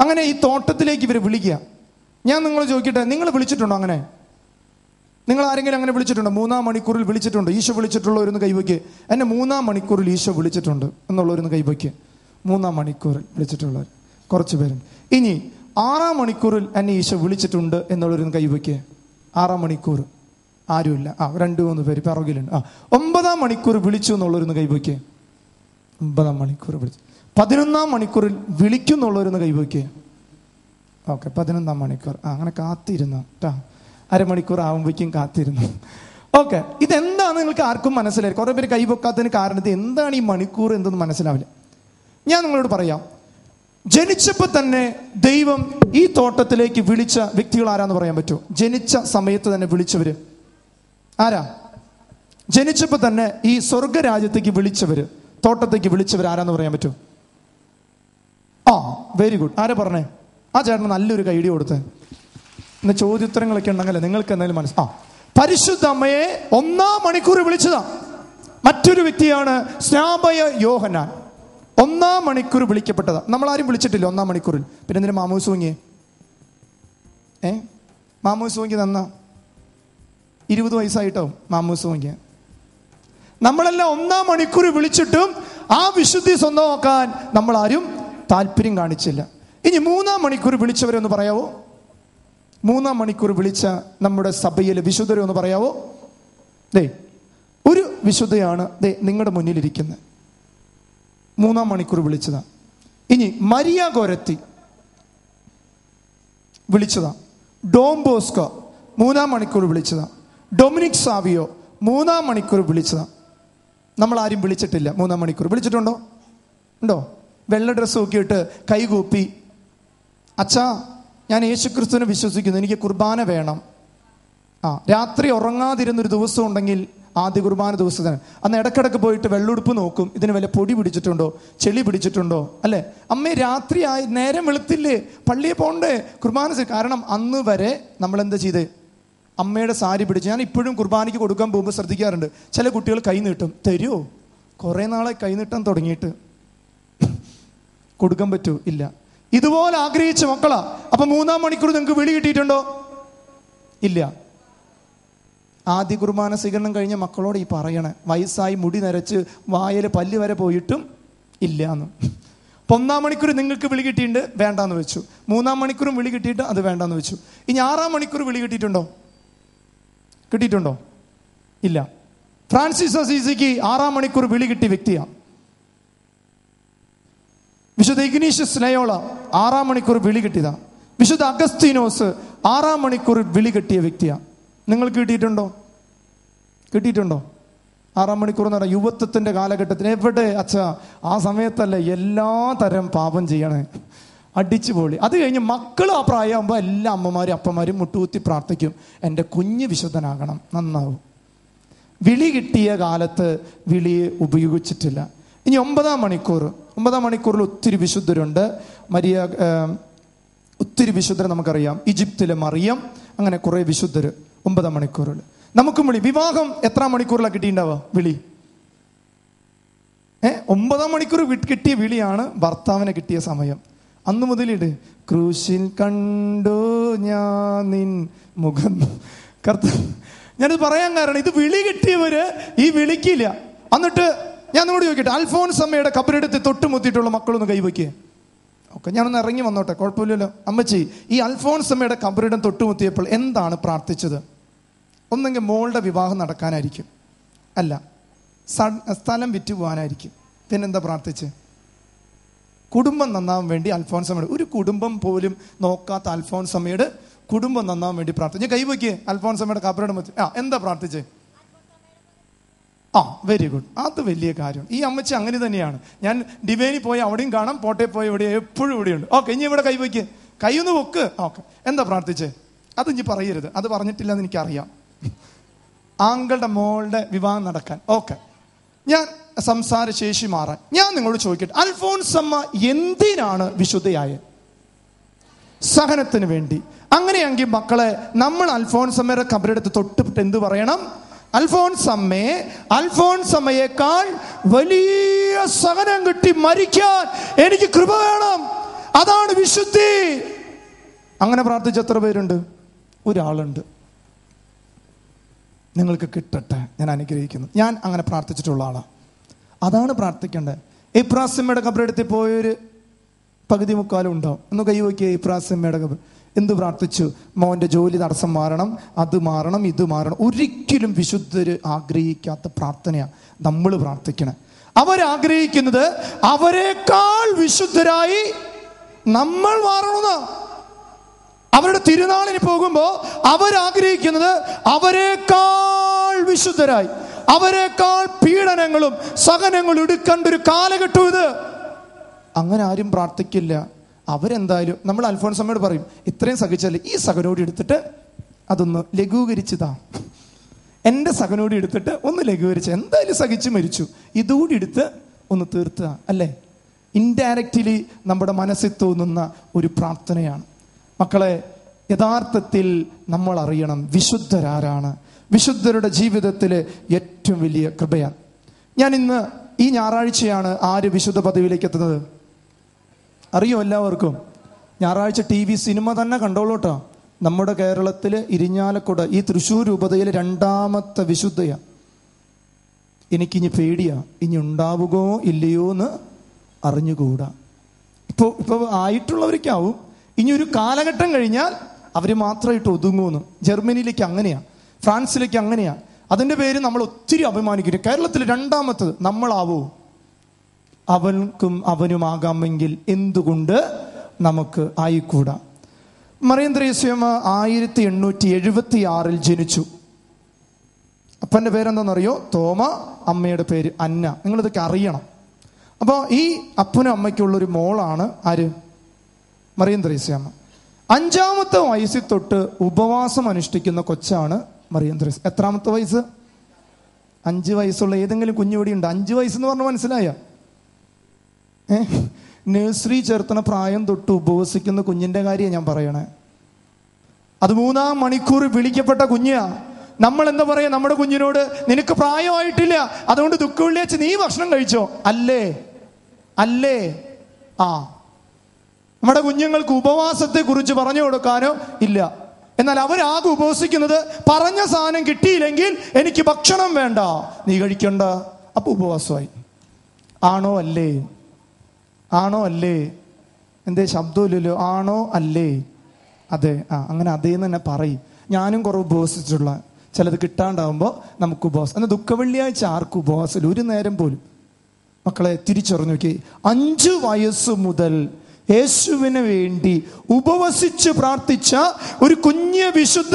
അങ്ങനെ ഈ തോട്ടത്തിലേക്ക് ഇവർ വിളിക്കുക. ഞാൻ നിങ്ങൾ ചോദിക്കട്ടെ നിങ്ങൾ വിളിച്ചിട്ടുണ്ടോ അങ്ങനെ? നിങ്ങൾ ആരെങ്കിലും അങ്ങനെ വിളിച്ചിട്ടുണ്ടോ? മൂന്നാം മണിക്കൂറിൽ വിളിച്ചിട്ടുണ്ടോ? ഈശോ വിളിച്ചിട്ടുള്ളവരൊന്ന് കൈവയ്ക്ക്. എന്നെ മൂന്നാം മണിക്കൂറിൽ ഈശോ വിളിച്ചിട്ടുണ്ട് എന്നുള്ളവരൊന്ന് കൈവയ്ക്ക്. മൂന്നാം മണിക്കൂറിൽ വിളിച്ചിട്ടുള്ളവർ. കുറച്ച് പേര്. ഇനി ആറാം മണിക്കൂറിൽ എന്നെ ഈശോ വിളിച്ചിട്ടുണ്ട് എന്നുള്ളവരൊന്ന് കൈവയ്ക്ക്. ആറാം മണിക്കൂർ. ആരുമില്ല. ആ രണ്ട് മൂന്ന് പേര് പിറകിലുണ്ട്. ആ ഒമ്പതാം മണിക്കൂർ വിളിച്ചു എന്നുള്ളവരൊന്ന് കൈവയ്ക്ക്. ഒമ്പതാം മണിക്കൂർ വിളിച്ചു. പതിനൊന്നാം മണിക്കൂറിൽ വിളിക്കുന്നുള്ളവരൊന്ന് കൈവയ്ക്ക്. ഓക്കെ പതിനൊന്നാം മണിക്കൂർ. ആ അങ്ങനെ കാത്തിരുന്നു? കേട്ടോ അരമണിക്കൂർ ആകുമ്പോഴേക്കും കാത്തിരുന്നു. ഓക്കെ ഇതെന്താണ് നിങ്ങൾക്ക് ആർക്കും മനസ്സിലായി കുറേ പേര് കൈവെക്കാത്തതിന് കാരണത്തിൽ എന്താണ് ഈ മണിക്കൂർ എന്തെന്ന് മനസ്സിലാവില്ല. ഞാൻ നിങ്ങളോട് പറയാം. ജനിച്ചപ്പോൾ തന്നെ ദൈവം ഈ തോട്ടത്തിലേക്ക് വിളിച്ച വ്യക്തികൾ ആരാന്ന് പറയാൻ പറ്റുമോ? ജനിച്ച സമയത്ത് തന്നെ വിളിച്ചവര്. ആരാ? ജനിച്ചപ്പോൾ തന്നെ ഈ സ്വർഗരാജ്യത്തേക്ക് വിളിച്ചവര് തോട്ടത്തേക്ക് വിളിച്ചവർ ആരാന്ന് പറയാൻ പറ്റുമോ? ആ വെരി ഗുഡ് ആരാ പറഞ്ഞേ? ആ ചേട്ടന് നല്ലൊരു കൈഡി കൊടുത്തേ. ഇന്ന് ചോദ്യോത്തരങ്ങളൊക്കെ ഉണ്ടെങ്കിൽ നിങ്ങൾക്ക് എന്തായാലും മനസ്സ് ആ പരിശുദ്ധ അമ്മയെ ഒന്നാം മണിക്കൂർ വിളിച്ചതാ. മറ്റൊരു വ്യക്തിയാണ് സ്നാപയ യോഹനാൻ ഒന്നാം മണിക്കൂർ വിളിക്കപ്പെട്ടതാ. നമ്മൾ ആരും വിളിച്ചിട്ടില്ല ഒന്നാം മണിക്കൂറിൽ. പിന്നെ എന്തിനാ മാമൂസ് തൂങ്ങിയേ? ഏ? മാമൂസ് തൂങ്ങി തന്ന. ഇരുപത് വയസ്സായിട്ടോ മാമൂസ് തൂങ്ങിയ. നമ്മളെല്ലാം ഒന്നാം മണിക്കൂർ വിളിച്ചിട്ടും ആ വിശുദ്ധി സ്വന്തമാക്കാൻ നമ്മൾ ആരും താല്പര്യം കാണിച്ചില്ല. ഇനി മൂന്നാം മണിക്കൂർ വിളിച്ചവരെ ഒന്ന് പറയാവോ? മൂന്നാം മണിക്കൂർ വിളിച്ച നമ്മുടെ സഭയിലെ വിശുദ്ധരോ ഒന്ന് പറയാവോ? ദേ ഒരു വിശുദ്ധയാണ് ദേ നിങ്ങളുടെ മുന്നിലിരിക്കുന്നത് മൂന്നാം മണിക്കൂർ വിളിച്ചതാ. ഇനി മരിയ ഗോരത്തി വിളിച്ചതാ. ഡോം ബോസ്കോ മൂന്നാം മണിക്കൂർ വിളിച്ചതാ. ഡൊമിനിക് സാവിയോ മൂന്നാം മണിക്കൂർ വിളിച്ചതാ. നമ്മൾ ആരും വിളിച്ചിട്ടില്ല മൂന്നാം മണിക്കൂർ. വിളിച്ചിട്ടുണ്ടോ? ഉണ്ടോ? വെള്ള ഡ്രസ്സ് നോക്കിയിട്ട് കൈകൂപ്പി. അച്ഛാ ഞാൻ യേശുക്രിസ്തുവിനെ വിശ്വസിക്കുന്നു. എനിക്ക് കുർബാന വേണം. ആ രാത്രി ഉറങ്ങാതിരുന്നൊരു ദിവസം ഉണ്ടെങ്കിൽ ആദ്യ കുർബാന ദിവസത്തിന്. അന്ന് ഇടക്കിടക്ക് പോയിട്ട് വെള്ളുടുപ്പ് നോക്കും. ഇതിന് വല്ല പൊടി പിടിച്ചിട്ടുണ്ടോ? ചെളി പിടിച്ചിട്ടുണ്ടോ? അല്ലേ? അമ്മേ രാത്രി ആയി നേരം വെളുത്തില്ലേ? പള്ളിയെ പോണ്ടേ? കുർബാന കാരണം അന്ന് വരെ നമ്മൾ എന്താ ചെയ്ത്? അമ്മയുടെ സാരി പിടിച്ച് ഞാൻ ഇപ്പോഴും കുർബാനയ്ക്ക് കൊടുക്കാൻ പോകുമ്പോൾ ശ്രദ്ധിക്കാറുണ്ട്. ചില കുട്ടികൾ കൈ നീട്ടും. തരുമോ കുറേ നാളെ കൈ നീട്ടാൻ തുടങ്ങിയിട്ട്. കൊടുക്കാൻ പറ്റൂ? ഇല്ല. ഇതുപോലെ ആഗ്രഹിച്ച മക്കളാ. അപ്പൊ മൂന്നാം മണിക്കൂർ നിങ്ങൾക്ക് വിളി കിട്ടിയിട്ടുണ്ടോ? ഇല്ല. ആദ്യ കുർബാന സ്വീകരണം കഴിഞ്ഞ മക്കളോട് ഈ പറയണേ. വയസ്സായി മുടി നരച്ച് വായൽ പല്ല് വരെ പോയിട്ടും ഇല്ല എന്ന് അപ്പൊ ഒന്നാം മണിക്കൂർ നിങ്ങൾക്ക് വിളി കിട്ടിയിട്ടുണ്ട് വേണ്ടാന്ന് വെച്ചു. മൂന്നാം മണിക്കൂറും വിളി കിട്ടിയിട്ട് അത് വേണ്ടാന്ന് വെച്ചു. ഇനി ആറാം മണിക്കൂർ വിളി കിട്ടിയിട്ടുണ്ടോ? കിട്ടിയിട്ടുണ്ടോ? ഇല്ല. ഫ്രാൻസിസ് അസീസിക്ക് ആറാം മണിക്കൂർ വിളി കിട്ടിയ വ്യക്തിയാണ് വിശുദ്ധ ഇഗ്നീഷ്യസ് ലയോള ആറാം മണിക്കൂർ വിളി കിട്ടിയതാ. വിശുദ്ധ അഗസ്തീനോസ് ആറാം മണിക്കൂർ വിളി കിട്ടിയ വ്യക്തിയാണ് നിങ്ങൾക്ക് കിട്ടിയിട്ടുണ്ടോ? കിട്ടിയിട്ടുണ്ടോ? ആറാം മണിക്കൂർ എന്ന് പറഞ്ഞാൽ യുവത്വത്തിന്റെ കാലഘട്ടത്തിൽ എവിടെ അച്ഛ? ആ സമയത്തല്ലേ എല്ലാ തരം പാപം ചെയ്യണേ. അടിച്ചു പൊളി. അത് കഴിഞ്ഞ് മക്കൾ ആ പ്രായമാകുമ്പോൾ എല്ലാ അമ്മമാരും അപ്പന്മാരും മുട്ടുകുത്തി പ്രാർത്ഥിക്കും. എന്റെ കുഞ്ഞ് വിശുദ്ധനാകണം. നന്നാവും. വിളി കിട്ടിയ കാലത്ത് വിളിയെ ഉപയോഗിച്ചിട്ടില്ല. ഇനി ഒമ്പതാം മണിക്കൂർ. ഒമ്പതാം മണിക്കൂറിൽ ഒത്തിരി വിശുദ്ധരുണ്ട്. മരിയ ഒത്തിരി വിശുദ്ധർ നമുക്കറിയാം. ഈജിപ്തിലെ മറിയം അങ്ങനെ കുറേ വിശുദ്ധർ ഒമ്പതാം മണിക്കൂറിൽ. നമുക്കും വിളി വിവാഹം എത്ര മണിക്കൂറിലാണ് കിട്ടിയിട്ടുണ്ടാവുക? വിളി. ഏ ഒമ്പതാം മണിക്കൂർ കിട്ടിയ വിളിയാണ് ഭർത്താവിനെ കിട്ടിയ സമയം. അന്ന് മുതലിട് ക്രൂശിൽ കണ്ടു ഞാൻ നിൻ മുഖം. കർത്ത ഞാനിത് പറയാൻ കാരണം ഇത് വിളി കിട്ടിയവര് ഈ വിളിക്കില്ല. എന്നിട്ട് ഞാൻ നമ്മോട് ചോദിക്കട്ടെ അൽഫോൻസ് അമ്മയുടെ കബറെടുത്ത് തൊട്ടുമുത്തിയിട്ടുള്ള മക്കളൊന്ന് കൈവയ്ക്കുക ഓക്കെ ഞാനൊന്ന് ഇറങ്ങി വന്നോട്ടെ കുഴപ്പമില്ലല്ലോ. അമ്മച്ചി ഈ അൽഫോൻസ് അമ്മയുടെ കബറിടം തൊട്ടുമുത്തിയപ്പോൾ എന്താണ് പ്രാർത്ഥിച്ചത്? ഒന്നെങ്കിൽ മോളുടെ വിവാഹം നടക്കാനായിരിക്കും. അല്ല സ്ഥലം വിറ്റ് പോകാനായിരിക്കും. പിന്നെന്താ പ്രാർത്ഥിച്ച്? കുടുംബം നന്നാവാൻ വേണ്ടി അൽഫോൻസ് അമ്മയുടെ ഒരു കുടുംബം പോലും നോക്കാത്ത അൽഫോൻസമ്മയുടെ കുടുംബം നന്നാവാൻ വേണ്ടി പ്രാർത്ഥിച്ചു. ഞാൻ അൽഫോൻസ് അൽഫോൻസമ്മയുടെ കബറിടം ആ എന്താ പ്രാർത്ഥിച്ചേ? ആ വെരി ഗുഡ് അത് വലിയ കാര്യം. ഈ അമ്മച്ചി അങ്ങനെ തന്നെയാണ്. ഞാൻ ഡിവേനി പോയി അവിടെയും കാണാം പോട്ടെ പോയി ഇവിടെ എപ്പോഴും ഇവിടെയുണ്ട്. ഓക്കെ ഇനി ഇവിടെ കൈവയ്ക്ക്. കൈയൊന്ന് വെക്ക് ഓക്കെ. എന്താ പ്രാർത്ഥിച്ചേ? അത് ഇനി പറയരുത്. അത് പറഞ്ഞിട്ടില്ലെന്ന് എനിക്കറിയാം. ആങ്കളുടെ മോളുടെ വിവാഹം നടക്കാൻ. ഓക്കെ. ഞാൻ സംസാര ശേഷി മാറാൻ. ഞാൻ നിങ്ങളോട് ചോദിക്കട്ടെ. അൽഫോൻസമ്മ എന്തിനാണ് വിശുദ്ധയായ? സഹനത്തിന് വേണ്ടി. അങ്ങനെയെങ്കിൽ മക്കളെ നമ്മൾ അൽഫോൻസമ്മയുടെ കബറെടുത്ത് തൊട്ടിട്ട് എന്ത് പറയണം? അൽഫോൻസമ്മയെ അൽഫോൻസമ്മയേക്കാൾ വലിയ സഹനം കിട്ടി മരിക്കാൻ എനിക്ക് കൃപ വേണം. അതാണ് വിശുദ്ധി. അങ്ങനെ പ്രാർത്ഥിച്ച എത്ര പേരുണ്ട്? ഒരാളുണ്ട്. നിങ്ങൾക്ക് കിട്ടട്ടെ ഞാൻ അനുഗ്രഹിക്കുന്നു. ഞാൻ അങ്ങനെ പ്രാർത്ഥിച്ചിട്ടുള്ള ആളാണ് അതാണ് പ്രാർത്ഥിക്കേണ്ടത്. ഇബ്രാസിമ്മയുടെ കബറെടുത്ത് പോയൊരു പകുതി മുക്കാലും ഉണ്ടാവും. ഒന്ന് കൈ നോക്കിയേ ഇബ്രാസിമ്മയുടെ കബർ എന്ത് പ്രാർത്ഥിച്ചു? മോന്റെ ജോലി തടസ്സം മാറണം അത് മാറണം ഇത് മാറണം. ഒരിക്കലും വിശുദ്ധര് ആഗ്രഹിക്കാത്ത പ്രാർത്ഥനയാണ് നമ്മൾ പ്രാർത്ഥിക്കണേ. അവരാഗ്രഹിക്കുന്നത് അവരെക്കാൾ വിശുദ്ധരായി നമ്മൾ മാറണമെന്ന്. അവരുടെ തിരുനാളിന് പോകുമ്പോൾ അവരാഗ്രഹിക്കുന്നത് അവരെക്കാൾ വിശുദ്ധരായി അവരെക്കാൾ പീഡനങ്ങളും സഹനങ്ങളും എടുക്കേണ്ട ഒരു കാലഘട്ടം ഇത്. അങ്ങനെ ആരും പ്രാർത്ഥിക്കില്ല. അവരെന്തായാലും നമ്മൾ അൽഫോൻസമ്മയോട് പറയും ഇത്രയും സഹിച്ചാൽ ഈ സഹനോടി എടുത്തിട്ട് അതൊന്ന് ലഘൂകരിച്ചതാ. എന്റെ സഹനോടി എടുത്തിട്ട് ഒന്ന് ലഘൂകരിച്ച് എന്തായാലും സഹിച്ച് മരിച്ചു. ഇതുകൂടി എടുത്ത് ഒന്ന് തീർത്തുക അല്ലേ? ഇൻഡയറക്റ്റ്ലി നമ്മുടെ മനസ്സിൽ തോന്നുന്ന ഒരു പ്രാർത്ഥനയാണ്. മക്കളെ യഥാർത്ഥത്തിൽ നമ്മൾ അറിയണം വിശുദ്ധരാരാണ്. വിശുദ്ധരുടെ ജീവിതത്തിലെ ഏറ്റവും വലിയ കൃപയാണ്. ഞാൻ ഇന്ന് ഈ ഞായറാഴ്ചയാണ് ആര് വിശുദ്ധ പദവിയിലേക്ക് എത്തുന്നത്? അറിയോ എല്ലാവർക്കും? ഞായറാഴ്ച ടി വി സിനിമ തന്നെ കണ്ടോളൂട്ടോ. നമ്മുടെ കേരളത്തിൽ ഇരിഞ്ഞാലക്കുട ഈ തൃശ്ശൂർ രൂപതയിൽ രണ്ടാമത്തെ വിശുദ്ധയാണ് എനിക്കിനി പേടിയാ. ഇനി ഉണ്ടാവുകയോ ഇല്ലയോ എന്ന് അറിഞ്ഞുകൂടാ. ഇപ്പോൾ ഇപ്പോൾ ആയിട്ടുള്ളവർക്കാവും. ഇനി ഒരു കാലഘട്ടം കഴിഞ്ഞാൽ അവർ മാത്രമായിട്ട് ഒതുങ്ങുമെന്ന്. ജർമ്മനിയിലേക്ക് അങ്ങനെയാണ് ഫ്രാൻസിലേക്ക് അങ്ങനെയാണ് അതിന്റെ പേര് നമ്മൾ ഒത്തിരി അഭിമാനിക്കുന്നു. കേരളത്തിൽ രണ്ടാമത്തത് നമ്മളാവോ. അവൻക്കും അവനുമാകാമെങ്കിൽ എന്തുകൊണ്ട് നമുക്ക് ആയിക്കൂടാ? മറിയന്ത്രേസ്യമ്മ ആയിരത്തി എണ്ണൂറ്റി എഴുപത്തി ആറിൽ ജനിച്ചു. അപ്പന്റെ പേരെന്താണെന്നറിയോ? തോമ അമ്മയുടെ പേര് അന്ന. നിങ്ങളിതൊക്കെ അറിയണം. അപ്പോൾ ഈ അപ്പനും അമ്മയ്ക്കുള്ളൊരു മോളാണ് ആര്? മറിയം ത്രേസ്യാമ്മ അഞ്ചാമത്തെ വയസ്സിൽ തൊട്ട് ഉപവാസം അനുഷ്ഠിക്കുന്ന കൊച്ചാണ് മറിയം എത്രാമത്തെ വയസ്സ്? അഞ്ച് വയസ്സുള്ള ഏതെങ്കിലും കുഞ്ഞുകൂടി ഉണ്ട് അഞ്ച് വയസ്സെന്ന് പറഞ്ഞ മനസ്സിലായ? നഴ്സറി ചേർത്തണ പ്രായം തൊട്ട് ഉപവസിക്കുന്ന കുഞ്ഞിന്റെ കാര്യം ഞാൻ പറയണേ. അത് മൂന്നാം മണിക്കൂർ വിളിക്കപ്പെട്ട കുഞ്ഞാ. നമ്മൾ എന്താ പറയാ? നമ്മുടെ കുഞ്ഞിനോട് നിനക്ക് പ്രായമായിട്ടില്ല. അതുകൊണ്ട് ദുഃഖ വിളിയച്ച് നീ ഭക്ഷണം കഴിച്ചോ? അല്ലേ? അല്ലേ? ആ. നമ്മുടെ കുഞ്ഞുങ്ങൾക്ക് ഉപവാസത്തെ കുറിച്ച് പറഞ്ഞു കൊടുക്കാനോ ഇല്ല. എന്നാൽ അവരാകെ ഉപവസിക്കുന്നത് പറഞ്ഞ സാധനം കിട്ടിയില്ലെങ്കിൽ എനിക്ക് ഭക്ഷണം വേണ്ട. നീ കഴിക്കണ്ട. അപ്പൊ ഉപവാസമായി. ആണോ അല്ലേ? ആണോ അല്ലേ? എന്തേ ശബ്ദമില്ലല്ലോ? ആണോ അല്ലേ? അതെ. ആ അങ്ങനെ അതേ തന്നെ പറയും. ഞാനും കുറവ് ഉപവസിച്ചിട്ടുള്ള ചിലത് കിട്ടാണ്ടാവുമ്പോൾ നമുക്ക് ഉപവാസം. എന്നാൽ ദുഃഖ വെള്ളിയാഴ്ച ആർക്കും ഉപവാസമില്ല. ഒരു നേരം പോലും. മക്കളെ തിരിച്ചറിഞ്ഞു നോക്കി. അഞ്ചു വയസ്സ് മുതൽ യേശുവിന് വേണ്ടി ഉപവസിച്ച് പ്രാർത്ഥിച്ച ഒരു കുഞ്ഞ് വിശുദ്ധ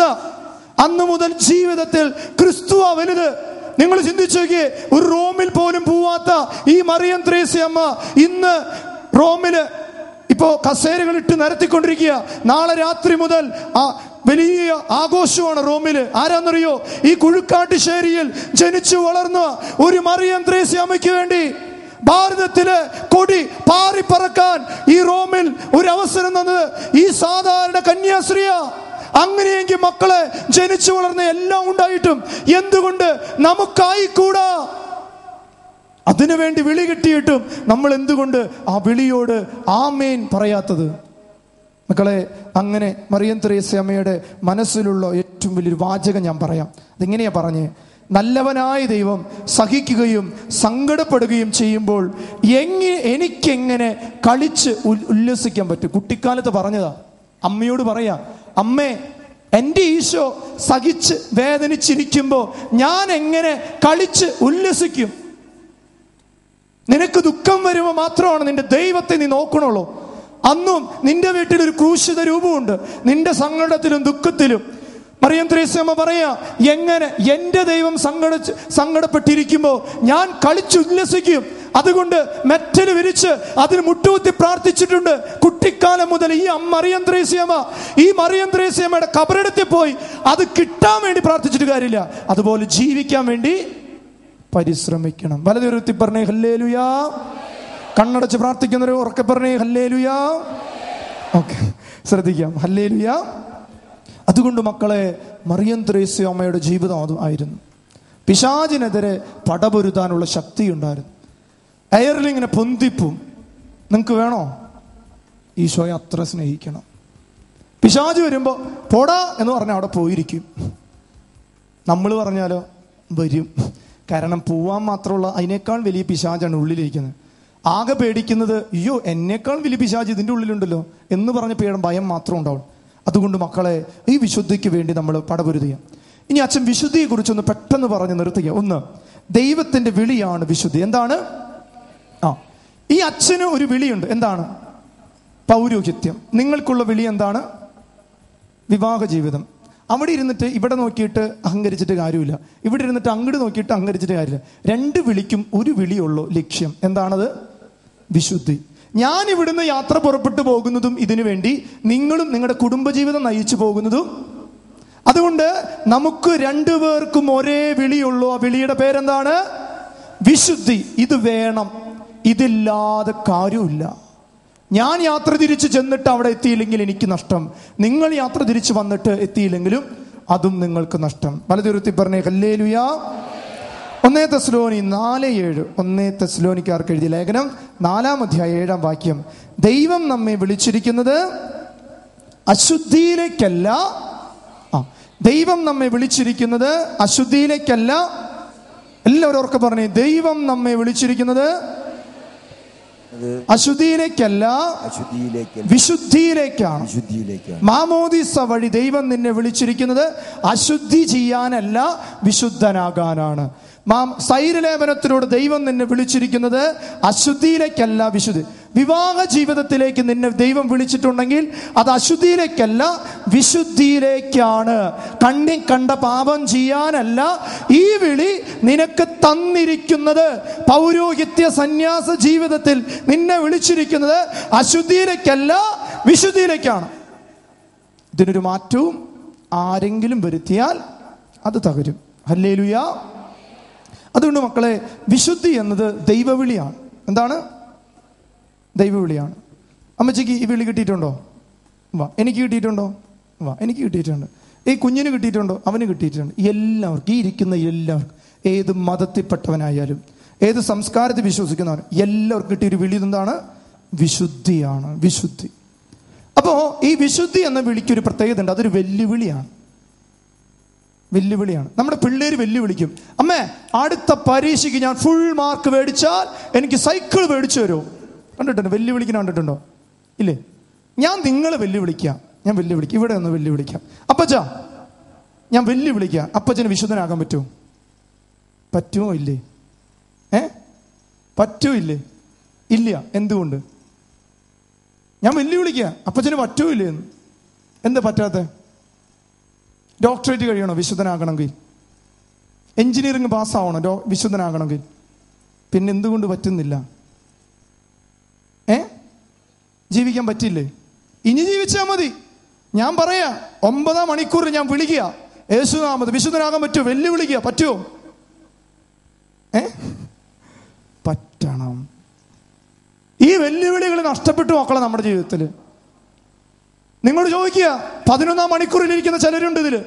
അന്നു മുതൽ ജീവിതത്തിൽ ക്രിസ്തു വലുത് നിങ്ങൾ ചിന്തിച്ചു നോക്കിയേ ഒരു റോമിൽ പോലും പോവാത്ത ഈ മറിയം ത്രേസി അമ്മ ഇന്ന് റോമിൽ ഇപ്പോ കസേരകൾ ഇട്ട് നിരത്തിക്കൊണ്ടിരിക്കുക. നാളെ രാത്രി മുതൽ ആ വലിയ ആഘോഷമാണ് റോമിൽ. ആരാന്നറിയോ? ഈ കുഴുക്കാട്ടുശ്ശേരിയിൽ ജനിച്ചു വളർന്ന ഒരു മറിയം ത്രേസി അമ്മയ്ക്ക് വേണ്ടി ഭാരതത്തിലെ കൊടി പാറിപ്പറക്കാൻ ഈ റോമിൽ ഒരു അവസരം തന്നത് ഈ സാധാരണ കന്യാസ്ത്രീയ. അങ്ങനെയെങ്കിൽ മക്കളെ ജനിച്ചു വളർന്ന എല്ലാം ഉണ്ടായിട്ടും എന്തുകൊണ്ട് നമുക്കായിക്കൂടാ? അതിനുവേണ്ടി വിളി കിട്ടിയിട്ടും നമ്മൾ എന്തുകൊണ്ട് ആ വിളിയോട് ആമേൻ പറയാത്തത്? മക്കളെ അങ്ങനെ മറിയം തെരേസ അമ്മയുടെ മനസ്സിലുള്ള ഏറ്റവും വലിയൊരു വാചകം ഞാൻ പറയാം. അതെങ്ങനെയാ പറഞ്ഞേ നല്ലവനായ ദൈവം സഹിക്കുകയും സങ്കടപ്പെടുകയും ചെയ്യുമ്പോൾ എങ്ങനെ എനിക്കെങ്ങനെ കളിച്ച് ഉല്ലസിക്കാൻ പറ്റും? കുട്ടിക്കാലത്ത് പറഞ്ഞതാ. അമ്മയോട് പറയാ അമ്മേ എന്റെ ഈശോ സഹിച്ച് വേദനിച്ചിരിക്കുമ്പോൾ ഞാൻ എങ്ങനെ കളിച്ച് ഉല്ലസിക്കും? നിനക്ക് ദുഃഖം വരുമ്പോൾ മാത്രമാണ് നിന്റെ ദൈവത്തെ നീ നോക്കണുള്ളൂ. അന്നും നിന്റെ വീട്ടിൽ ഒരു ക്രൂശിത രൂപമുണ്ട്. നിന്റെ സങ്കടത്തിലും ദുഃഖത്തിലും മറിയം ത്രേസ്യമ്മ പറയാ എങ്ങനെ എന്റെ ദൈവം സങ്കട സങ്കടപ്പെട്ടിരിക്കുമ്പോൾ ഞാൻ കളിച്ചുല്ലസിക്കും അതുകൊണ്ട് മെറ്റൽ വിരിച്ച് അതിന് മുട്ടുകുത്തി പ്രാർത്ഥിച്ചിട്ടുണ്ട്. കുട്ടിക്കാലം മുതൽ ഈ മറിയം ത്രേസ്യമ്മ ഈ മറിയം ത്രേസ്യമ്മയുടെ പോയി അത് കിട്ടാൻ വേണ്ടി പ്രാർത്ഥിച്ചിട്ട് കാര്യമില്ല. അതുപോലെ ജീവിക്കാൻ വേണ്ടി പരിശ്രമിക്കണം. വലതുരുത്തി പറഞ്ഞേ ഹല്ലേലുയാ. കണ്ണടച്ച് പ്രാർത്ഥിക്കുന്നവരെ ഉറക്കെ പറഞ്ഞേ ഹല്ലേലുയാ. ഓക്കെ ശ്രദ്ധിക്കാം. ഹല്ലേലുയാ. അതുകൊണ്ട് മക്കളെ മറിയം ത്രേസ്യ അമ്മയുടെ ജീവിതം അത് ആയിരുന്നു. പിശാചിനെതിരെ പടപൊരുതാനുള്ള ശക്തി ഉണ്ടായിരുന്നു എയർലിങ്ങിനെ പൊന്തിപ്പും. നിങ്ങൾക്ക് വേണോ? ഈശോയെ അത്ര സ്നേഹിക്കണം. പിശാജ് വരുമ്പോൾ പോടാ എന്ന് പറഞ്ഞാൽ അവിടെ പോയിരിക്കും. നമ്മൾ പറഞ്ഞാലോ വരും. കാരണം പോവാൻ മാത്രമുള്ള അതിനേക്കാൾ വലിയ പിശാജാണ് ഉള്ളിലിരിക്കുന്നത്. ആകെ പേടിക്കുന്നത് അയ്യോ എന്നേക്കാൾ വലിയ പിശാജ് ഇതിന്റെ ഉള്ളിലുണ്ടല്ലോ എന്ന് പറഞ്ഞ പേടം ഭയം മാത്രം ഉണ്ടാവും. അതുകൊണ്ട് മക്കളെ ഈ വിശുദ്ധിക്ക് വേണ്ടി നമ്മൾ പടപൊരുതുക. ഇനി അച്ഛൻ വിശുദ്ധിയെ കുറിച്ചൊന്ന് പെട്ടെന്ന് പറഞ്ഞ് നിർത്തുക. ഒന്ന് ദൈവത്തിന്റെ വിളിയാണ് വിശുദ്ധി. എന്താണ്? ആ ഈ അച്ഛന് ഒരു വിളിയുണ്ട്. എന്താണ്? പൗരോഹിത്യം. നിങ്ങൾക്കുള്ള വിളി എന്താണ്? വിവാഹ ജീവിതം. അവിടെ ഇരുന്നിട്ട് ഇവിടെ നോക്കിയിട്ട് അഹങ്കരിച്ചിട്ട് കാര്യമില്ല. ഇവിടെ ഇരുന്നിട്ട് അങ്ങോട്ട് നോക്കിയിട്ട് അഹങ്കരിച്ചിട്ട് കാര്യമില്ല. രണ്ട് വിളിക്കും ഒരു വിളിയുള്ളൂ ലക്ഷ്യം. എന്താണത്? വിശുദ്ധി. ഞാൻ ഇവിടുന്ന് യാത്ര പുറപ്പെട്ടു പോകുന്നതും ഇതിനു വേണ്ടി നിങ്ങളും നിങ്ങളുടെ കുടുംബജീവിതം നയിച്ചു പോകുന്നതും. അതുകൊണ്ട് നമുക്ക് രണ്ടുപേർക്കും ഒരേ വിളിയുള്ളൂ. ആ വിളിയുടെ പേരെന്താണ്? വിശുദ്ധി. ഇത് വേണം. ഇതില്ലാതെ കാര്യമില്ല. ഞാൻ യാത്ര തിരിച്ച് ചെന്നിട്ട് അവിടെ എത്തിയില്ലെങ്കിൽ എനിക്ക് നഷ്ടം. നിങ്ങൾ യാത്ര തിരിച്ച് വന്നിട്ട് എത്തിയില്ലെങ്കിലും അതും നിങ്ങൾക്ക് നഷ്ടം. വലതുരുത്തി പറഞ്ഞേ ഹല്ലേലുയാ. ഒന്നേ തെസ്ലോനി നാല് ഏഴ്. ഒന്നേ തെസ്ലോനിക്കാർക്ക് എഴുതിയ ലേഖനം നാലാം അധ്യായ ഏഴാം വാക്യം. ദൈവം നമ്മെ വിളിച്ചിരിക്കുന്നത് അശുദ്ധിയിലേക്കല്ല. ആ ദൈവം നമ്മെ വിളിച്ചിരിക്കുന്നത് അശുദ്ധിയിലേക്കല്ല. എല്ലാവരും ഓർക്കെ പറഞ്ഞേ ദൈവം നമ്മെ വിളിച്ചിരിക്കുന്നത് അശുദ്ധിയിലേക്കല്ല. വിശുദ്ധിയിലേക്കാണ്. വിശുദ്ധിയിലേക്കാണ്. മാമോദിസ വഴി ദൈവം നിന്നെ വിളിച്ചിരിക്കുന്നത് അശുദ്ധി ചെയ്യാനല്ല വിശുദ്ധനാകാനാണ്. മാം സൈരലേപനത്തിനോട് ദൈവം നിന്നെ വിളിച്ചിരിക്കുന്നത് അശുദ്ധിയിലേക്കല്ല വിശുദ്ധി. വിവാഹ ജീവിതത്തിലേക്ക് നിന്നെ ദൈവം വിളിച്ചിട്ടുണ്ടെങ്കിൽ അത് അശുദ്ധിയിലേക്കല്ല വിശുദ്ധിയിലേക്കാണ്. കണ്ണി കണ്ട പാപം ചെയ്യാനല്ല ഈ വിളി നിനക്ക് തന്നിരിക്കുന്നത്. പൗരോഹിത്യ സന്യാസ ജീവിതത്തിൽ നിന്നെ വിളിച്ചിരിക്കുന്നത് അശുദ്ധിയിലേക്കല്ല വിശുദ്ധിയിലേക്കാണ്. ഇതിനൊരു മാറ്റവും ആരെങ്കിലും വരുത്തിയാൽ അത് തകരും. ഹല്ലേലുയ. അതുകൊണ്ട് മക്കളെ വിശുദ്ധി എന്നത് ദൈവവിളിയാണ്. എന്താണ്? ദൈവവിളിയാണ്. അമ്മച്ചിക്ക് ഈ വിളി കിട്ടിയിട്ടുണ്ടോ? വാ എനിക്ക് കിട്ടിയിട്ടുണ്ടോ? വാ എനിക്ക് കിട്ടിയിട്ടുണ്ട്. ഈ കുഞ്ഞിന് കിട്ടിയിട്ടുണ്ടോ? അവന് കിട്ടിയിട്ടുണ്ട്. എല്ലാവർക്കും ഈ ഇരിക്കുന്ന എല്ലാവർക്കും ഏത് മതത്തിൽപ്പെട്ടവനായാലും ഏത് സംസ്കാരത്തിൽ വിശ്വസിക്കുന്നവൻ എല്ലാവർക്കും കിട്ടിയൊരു വിളി എന്താണ് വിശുദ്ധിയാണ് വിശുദ്ധി. അപ്പോൾ ഈ വിശുദ്ധി എന്ന വിളിക്കൊരു പ്രത്യേകത ഉണ്ട് അതൊരു വെല്ലുവിളിയാണ്. വെല്ലുവിളിയാണ്. നമ്മുടെ പിള്ളേർ വെല്ലുവിളിക്കും. അമ്മേ അടുത്ത പരീക്ഷയ്ക്ക് ഞാൻ ഫുൾ മാർക്ക് മേടിച്ചാൽ എനിക്ക് സൈക്കിൾ മേടിച്ചു തരുമോ? കണ്ടിട്ടുണ്ടോ? വെല്ലുവിളിക്കുന്ന കണ്ടിട്ടുണ്ടോ? ഇല്ലേ? ഞാൻ നിങ്ങളെ വെല്ലുവിളിക്കാം. ഞാൻ വെല്ലുവിളിക്കാം. ഇവിടെ ഒന്ന് വെല്ലുവിളിക്കാം. അപ്പച്ചാ ഞാൻ വെല്ലുവിളിക്കാം. അപ്പച്ചന് വിശുദ്ധനാകാൻ പറ്റുമോ? പറ്റുമോ ഇല്ലേ? ഏ? പറ്റുമോ ഇല്ലേ? ഇല്ല. എന്തുകൊണ്ട്? ഞാൻ വെല്ലുവിളിക്കുക അപ്പച്ചന് പറ്റുമോ ഇല്ലേ? എന്ന് എന്താ പറ്റാത്ത? ഡോക്ടറേറ്റ് കഴിയണോ? വിശുദ്ധനാകണമെങ്കിൽ. എഞ്ചിനീയറിംഗ് പാസ്സാവണോ? ഡോ വിശുദ്ധനാകണമെങ്കിൽ. പിന്നെ എന്തുകൊണ്ട് പറ്റുന്നില്ല? ഏ? ജീവിക്കാൻ പറ്റില്ലേ? ഇനി ജീവിച്ചാൽ മതി. ഞാൻ പറയാ ഒമ്പതാം മണിക്കൂറിൽ ഞാൻ വിളിക്കുക. യേശുനാമത് വിശുദ്ധനാകാൻ പറ്റുമോ? വെല്ലുവിളിക്കുക. പറ്റുമോ? ഏ? പറ്റണം. ഈ വെല്ലുവിളികൾ നഷ്ടപ്പെട്ടു മക്കളെ നമ്മുടെ ജീവിതത്തിൽ നിങ്ങൾ ചോദിക്കുക പതിനൊന്നാം മണിക്കൂറിൽ ഇരിക്കുന്ന ചിലരുണ്ട് ഇതിൽ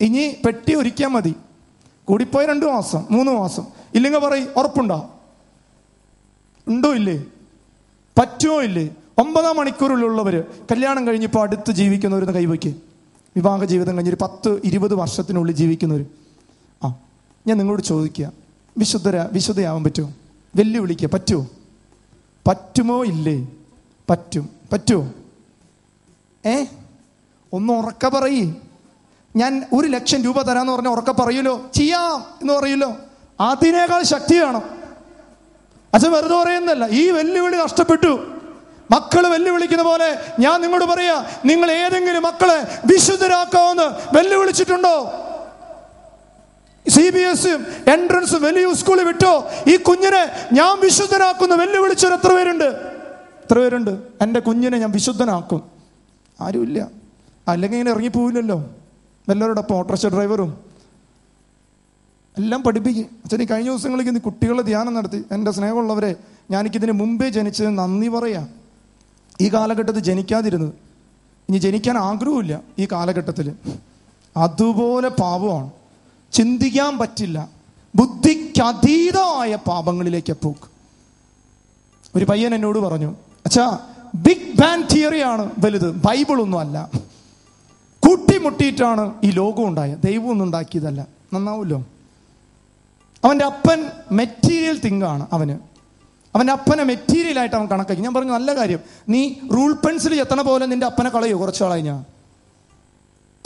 ഇനി പെട്ടി ഒരിക്കാൻ മതി. കൂടിപ്പോയ രണ്ടു മാസം മൂന്ന് മാസം. ഇല്ലെങ്കിൽ പറയും ഉറപ്പുണ്ടോ? ഉണ്ടോ ഇല്ലേ? പറ്റുമോ ഇല്ലേ? ഒമ്പതാം മണിക്കൂറിലുള്ളവർ കല്യാണം കഴിഞ്ഞപ്പോൾ അടുത്ത് ജീവിക്കുന്നവരെന്ന് കൈവയ്ക്ക്. വിവാഹ ജീവിതം കഴിഞ്ഞൊരു പത്ത് ഇരുപത് വർഷത്തിനുള്ളിൽ ജീവിക്കുന്നവർ ആ ഞാൻ നിങ്ങളോട് ചോദിക്കുക വിശുദ്ധര വിശുദ്ധയാവാൻ പറ്റുമോ? വെല്ലുവിളിക്കുക പറ്റുമോ? പറ്റുമോ ഇല്ലേ? പറ്റും പറ്റുമോ? ഏ? ഒന്ന് ഉറക്ക പറയ്. ഞാൻ ഒരു ലക്ഷം രൂപ തരാന്ന് പറഞ്ഞാൽ ഉറക്ക പറയൂലോ? ചെയ്യാം എന്ന് പറയൂലോ? അതിനേക്കാൾ ശക്തി വേണം. അച്ഛൻ വെറുതെ പറയുന്നല്ല ഈ വെല്ലുവിളി കഷ്ടപ്പെട്ടു മക്കൾ വെല്ലുവിളിക്കുന്ന പോലെ ഞാൻ നിങ്ങളോട് പറയാ നിങ്ങൾ ഏതെങ്കിലും മക്കളെ വിശുദ്ധരാക്കാമെന്ന് വെല്ലുവിളിച്ചിട്ടുണ്ടോ? സി ബി എസും എൻട്രൻസും വലിയ സ്കൂളിൽ വിട്ടോ? ഈ കുഞ്ഞിനെ ഞാൻ വിശുദ്ധനാക്കുന്ന. വെല്ലുവിളിച്ചവർ എത്ര പേരുണ്ട്? എത്ര പേരുണ്ട്? എന്റെ കുഞ്ഞിനെ ഞാൻ വിശുദ്ധനാക്കും. ആരുമില്ല. അല്ലെങ്കിൽ ഇങ്ങനെ ഇറങ്ങിപ്പോവില്ലല്ലോ. എല്ലാവരോടൊപ്പം ഓട്ടോറിക്ഷ ഡ്രൈവറും. എല്ലാം പഠിപ്പിക്കും. അച്ഛൻ ഈ കഴിഞ്ഞ ദിവസങ്ങളിൽ ഇന്ന് കുട്ടികളെ ധ്യാനം നടത്തി. എന്റെ സ്നേഹമുള്ളവരെ ഞാനിക്കിതിന് മുമ്പേ ജനിച്ചത് നന്ദി പറയാം. ഈ കാലഘട്ടത്തിൽ ജനിക്കാതിരുന്നത്. ഇനി ജനിക്കാൻ ആഗ്രഹമില്ല ഈ കാലഘട്ടത്തിൽ. അതുപോലെ പാപമാണ്. ചിന്തിക്കാൻ പറ്റില്ല. ബുദ്ധിക്കതീതമായ പാപങ്ങളിലേക്ക് പോക്ക്. ഒരു പയ്യൻ എന്നോട് പറഞ്ഞു അച്ഛാ ബിഗ് ബാൻ തിയറിയാണ് വലുത്. ബൈബിളൊന്നും അല്ല. കൂട്ടിമുട്ടിയിട്ടാണ് ഈ ലോകം ഉണ്ടായത്. ദൈവം ഒന്നും ഉണ്ടാക്കിയതല്ല. നന്നാവുമല്ലോ അവന്റെ അപ്പൻ മെറ്റീരിയൽ തിങ്കാണ് അവന്. അവന്റെ അപ്പനെ മെറ്റീരിയലായിട്ട് അവൻ കണക്കാക്കി. ഞാൻ പറഞ്ഞു നല്ല കാര്യം. നീ റൂൾ പെൻസിൽ എത്തണ പോലെ നിന്റെ അപ്പനെ കളയോ? കുറച്ച് നാളായി ഞാൻ.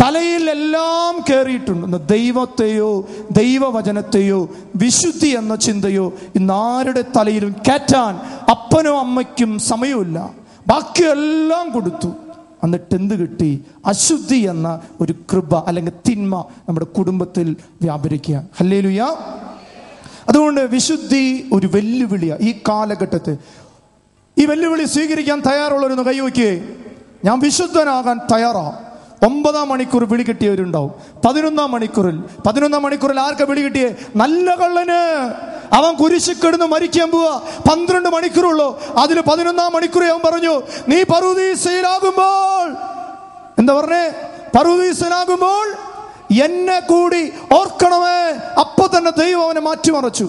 തലയിൽ എല്ലാം കയറിയിട്ടുണ്ട് ദൈവത്തെയോ ദൈവവചനത്തെയോ വിശുദ്ധി എന്ന ചിന്തയോ ഇന്നാരുടെ തലയിലും കയറ്റാൻ അപ്പനോ അമ്മയ്ക്കും സമയമില്ല ബാക്കിയെല്ലാം കൊടുത്തു. എന്നിട്ട് എന്ത് കിട്ടി? അശുദ്ധി എന്ന ഒരു കൃപ അല്ലെങ്കിൽ തിന്മ നമ്മുടെ കുടുംബത്തിൽ വ്യാപരിക്കുക ഹല്ലേലുയ. അതുകൊണ്ട് വിശുദ്ധി ഒരു വെല്ലുവിളിയാണ് ഈ കാലഘട്ടത്തിൽ. ഈ വെല്ലുവിളി സ്വീകരിക്കാൻ തയ്യാറുള്ളവരൊന്ന് കൈവയ്ക്കുകയെ ഞാൻ വിശുദ്ധനാകാൻ തയ്യാറാ. ഒമ്പതാം മണിക്കൂർ വിളി കിട്ടിയവരുണ്ടാവും. പതിനൊന്നാം മണിക്കൂറിൽ. പതിനൊന്നാം മണിക്കൂറിൽ ആർക്കാ വിളി കിട്ടിയേ? നല്ല കള്ളന്. അവൻ കുരിശിക്കിടന്ന് മരിക്കാൻ പോവാ. പന്ത്രണ്ട് മണിക്കൂറുള്ളൂ. അതിൽ പതിനൊന്നാം മണിക്കൂർ അവൻ പറഞ്ഞു നീ പറുദീസയിലാകുമ്പോൾ എന്താ പറഞ്ഞേ? പറുദീസയിലാകുമ്പോൾ എന്നെ കൂടി ഓർക്കണമേ. അപ്പൊ തന്നെ ദൈവം അവനെ മാറ്റിമറച്ചു.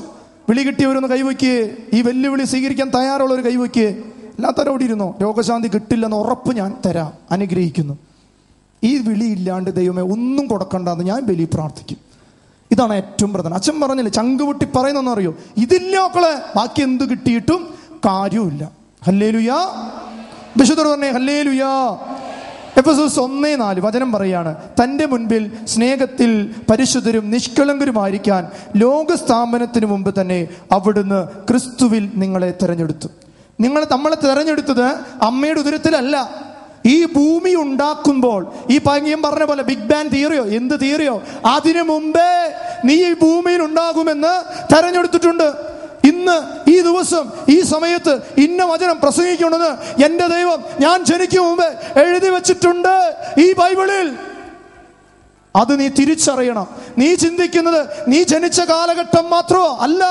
വിളി കിട്ടിയവരൊന്ന് കൈവയ്ക്ക്. ഈ വെല്ലുവിളി സ്വീകരിക്കാൻ തയ്യാറുള്ളവർ കൈവയ്ക്ക്. എല്ലാത്തരോടി ഇരുന്നോ? രോഗശാന്തി കിട്ടില്ലെന്ന് ഉറപ്പ് ഞാൻ തരാം. അനുഗ്രഹിക്കുന്നു. ഈ വിളി ഇല്ലാണ്ട് ദൈവമേ ഒന്നും കൊടുക്കണ്ടെന്ന് ഞാൻ ബലി പ്രാർത്ഥിക്കും. ഇതാണ് ഏറ്റവും പ്രധാനം. അച്ഛൻ പറഞ്ഞില്ലേ ചങ്കുപൊട്ടി പറയുന്നൊന്നും അറിയോ? ഇതില്ല മക്കളെ ബാക്കി എന്ത് കിട്ടിയിട്ടും കാര്യമില്ല ഹല്ലേലുയാ. വിശുദ്ധർ പറഞ്ഞേ ഹല്ലേലുയാ. എഫസോസ് ഒന്നേ നാല് വചനം പറയാണ് തന്റെ മുൻപിൽ സ്നേഹത്തിൽ പരിശുദ്ധരും നിഷ്കളങ്കരുമായിരിക്കാൻ ലോകസ്ഥാപനത്തിന് മുമ്പ് തന്നെ അവിടുന്ന് ക്രിസ്തുവിൽ നിങ്ങളെ തിരഞ്ഞെടുത്തു. നിങ്ങൾ നമ്മളെ തിരഞ്ഞെടുത്തത് അമ്മയുടെ ഉദരത്തിലല്ല ഈ ഭൂമി ഉണ്ടാക്കുമ്പോൾ ഈ പയ്യൻ പറഞ്ഞ പോലെ ബിഗ് ബാൻ തിയറിയോ എന്ത് തിയറിയോ അതിനു മുമ്പേ നീ ഈ ഭൂമിയിൽ ഉണ്ടാകുമെന്ന് തെരഞ്ഞെടുത്തിട്ടുണ്ട്. ഇന്ന് ഈ ദിവസം ഈ സമയത്ത് ഇന്ന വചനം പ്രസംഗിക്കണമെന്ന് എന്റെ ദൈവം ഞാൻ ജനിക്കും മുമ്പ് എഴുതി വെച്ചിട്ടുണ്ട് ഈ ബൈബിളിൽ. അത് നീ തിരിച്ചറിയണം. നീ ചിന്തിക്കുന്നത് നീ ജനിച്ച കാലഘട്ടം മാത്രോ അല്ല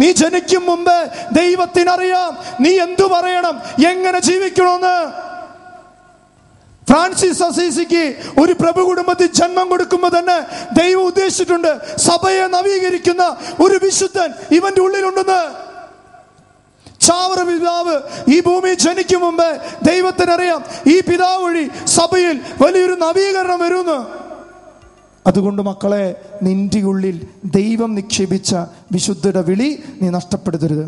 നീ ജനിക്കും മുമ്പ് ദൈവത്തിനറിയാം. നീ എന്തു പറയണം? എങ്ങനെ ജീവിക്കണമെന്ന്? ഫ്രാൻസിസ് അസീസിക്ക് ഒരു പ്രഭു കുടുംബത്തിൽ ജന്മം കൊടുക്കുമ്പോൾ തന്നെ ദൈവം ഉദ്ദേശിച്ചിട്ടുണ്ട് സഭയെ നവീകരിക്കുന്ന ഒരു വിശുദ്ധൻ ഇവന്റെ ഉള്ളിലുണ്ടെന്ന്. ചാവറ പിതാവ് ഈ ഭൂമി ജനിക്കും മുമ്പ് ദൈവത്തിനറിയാം. ഈ പിതാവ് വഴി സഭയിൽ വലിയൊരു നവീകരണം വരുമെന്ന്. അതുകൊണ്ട് മക്കളെ നിന്റെ ഉള്ളിൽ ദൈവം നിക്ഷേപിച്ച വിശുദ്ധയുടെ വിളി നീ നഷ്ടപ്പെടുത്തരുത്.